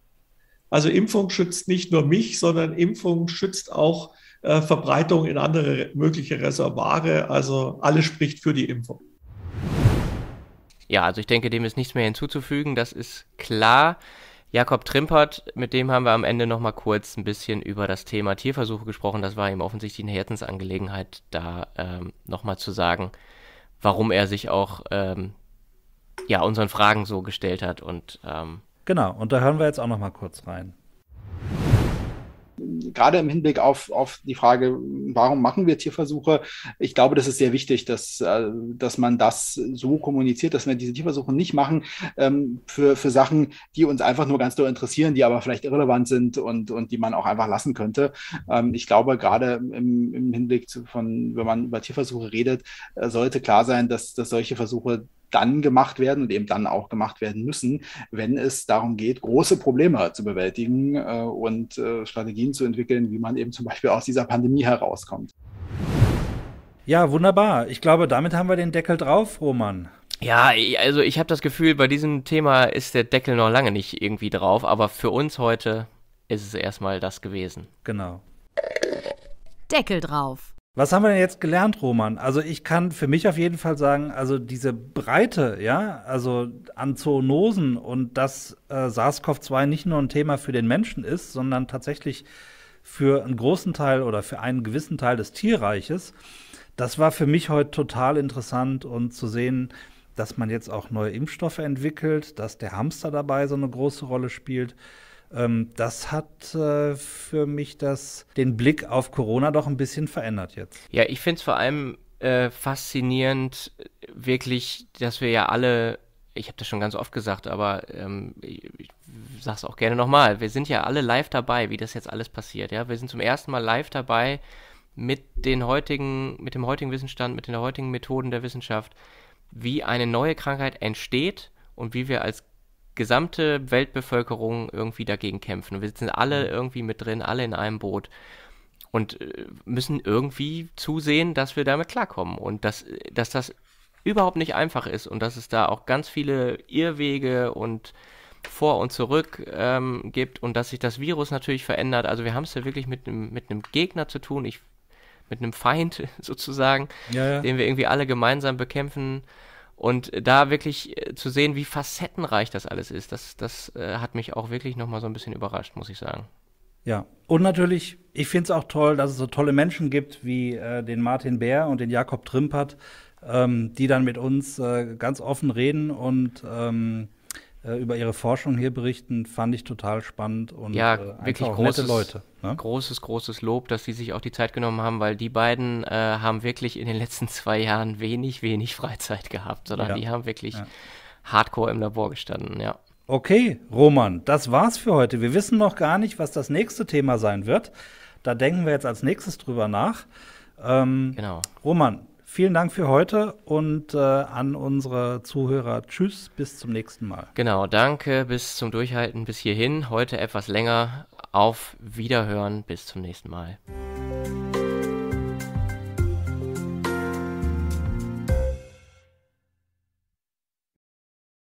Also Impfung schützt nicht nur mich, sondern Impfung schützt auch äh, Verbreitung in andere mögliche Reservare. Also alles spricht für die Impfung. Ja, also ich denke, dem ist nichts mehr hinzuzufügen. Das ist klar. Jakob Trimpert, mit dem haben wir am Ende nochmal kurz ein bisschen über das Thema Tierversuche gesprochen. Das war ihm offensichtlich eine Herzensangelegenheit, da ähm, nochmal zu sagen, warum er sich auch ähm, ja, unseren Fragen so gestellt hat. Und, ähm, genau, und da hören wir jetzt auch nochmal kurz rein gerade im Hinblick auf, auf die Frage, warum machen wir Tierversuche, ich glaube, das ist sehr wichtig, dass, äh, dass man das so kommuniziert, dass wir diese Tierversuche nicht machen ähm, für, für Sachen, die uns einfach nur ganz doll interessieren, die aber vielleicht irrelevant sind und, und die man auch einfach lassen könnte. Ähm, ich glaube, gerade im, im Hinblick zu, von, wenn man über Tierversuche redet, äh, sollte klar sein, dass, dass solche Versuche dann gemacht werden und eben dann auch gemacht werden müssen, wenn es darum geht, große Probleme zu bewältigen äh, und äh, Strategien zu entwickeln, wie man eben zum Beispiel aus dieser Pandemie herauskommt. Ja, wunderbar. Ich glaube, damit haben wir den Deckel drauf, Roman. Ja, also ich habe das Gefühl, bei diesem Thema ist der Deckel noch lange nicht irgendwie drauf, aber für uns heute ist es erstmal das gewesen. Genau. Deckel drauf. Was haben wir denn jetzt gelernt, Roman? Also ich kann für mich auf jeden Fall sagen, also diese Breite, ja, also an Zoonosen und dass äh, SARS-CoV-2 nicht nur ein Thema für den Menschen ist, sondern tatsächlich für einen großen Teil oder für einen gewissen Teil des Tierreiches, das war für mich heute total interessant und zu sehen, dass man jetzt auch neue Impfstoffe entwickelt, dass der Hamster dabei so eine große Rolle spielt. Ähm, das hat äh, für mich das, den Blick auf Corona doch ein bisschen verändert jetzt. Ja, ich finde es vor allem äh, faszinierend, wirklich, dass wir ja alle, ich habe das schon ganz oft gesagt, aber ähm, ich, ich sage es auch gerne nochmal, wir sind ja alle live dabei, wie das jetzt alles passiert. Ja, wir sind zum ersten Mal live dabei mit den heutigen, mit dem heutigen Wissensstand, mit den heutigen Methoden der Wissenschaft, wie eine neue Krankheit entsteht und wie wir als gesamte Weltbevölkerung irgendwie dagegen kämpfen. Wir sitzen alle mhm. irgendwie mit drin, alle in einem Boot und äh, müssen irgendwie zusehen, dass wir damit klarkommen und dass, dass das überhaupt nicht einfach ist und dass es da auch ganz viele Irrwege und vor und zurück ähm, gibt und dass sich das Virus natürlich verändert. Also wir haben es ja wirklich mit einem mit Gegner zu tun. Ich mit einem Feind sozusagen, Ja, ja. den wir irgendwie alle gemeinsam bekämpfen. Und da wirklich äh, zu sehen, wie facettenreich das alles ist, das, das äh, hat mich auch wirklich nochmal so ein bisschen überrascht, muss ich sagen. Ja, und natürlich, ich finde es auch toll, dass es so tolle Menschen gibt wie äh, den Martin Bär und den Jakob Trimpert, ähm, die dann mit uns äh, ganz offen reden und ähm, äh, über ihre Forschung hier berichten, fand ich total spannend und Ja, äh, wirklich auch nette großes- Leute. Ne? Großes, großes Lob, dass sie sich auch die Zeit genommen haben, weil die beiden äh, haben wirklich in den letzten zwei Jahren wenig, wenig Freizeit gehabt, sondern Ja. die haben wirklich Ja. hardcore im Labor gestanden, ja. Okay, Roman, das war's für heute. Wir wissen noch gar nicht, was das nächste Thema sein wird. Da denken wir jetzt als nächstes drüber nach. Ähm, Genau. Roman, vielen Dank für heute und äh, an unsere Zuhörer. Tschüss, bis zum nächsten Mal. Genau, danke bis zum Durchhalten bis hierhin. Heute etwas länger. Auf Wiederhören, bis zum nächsten Mal.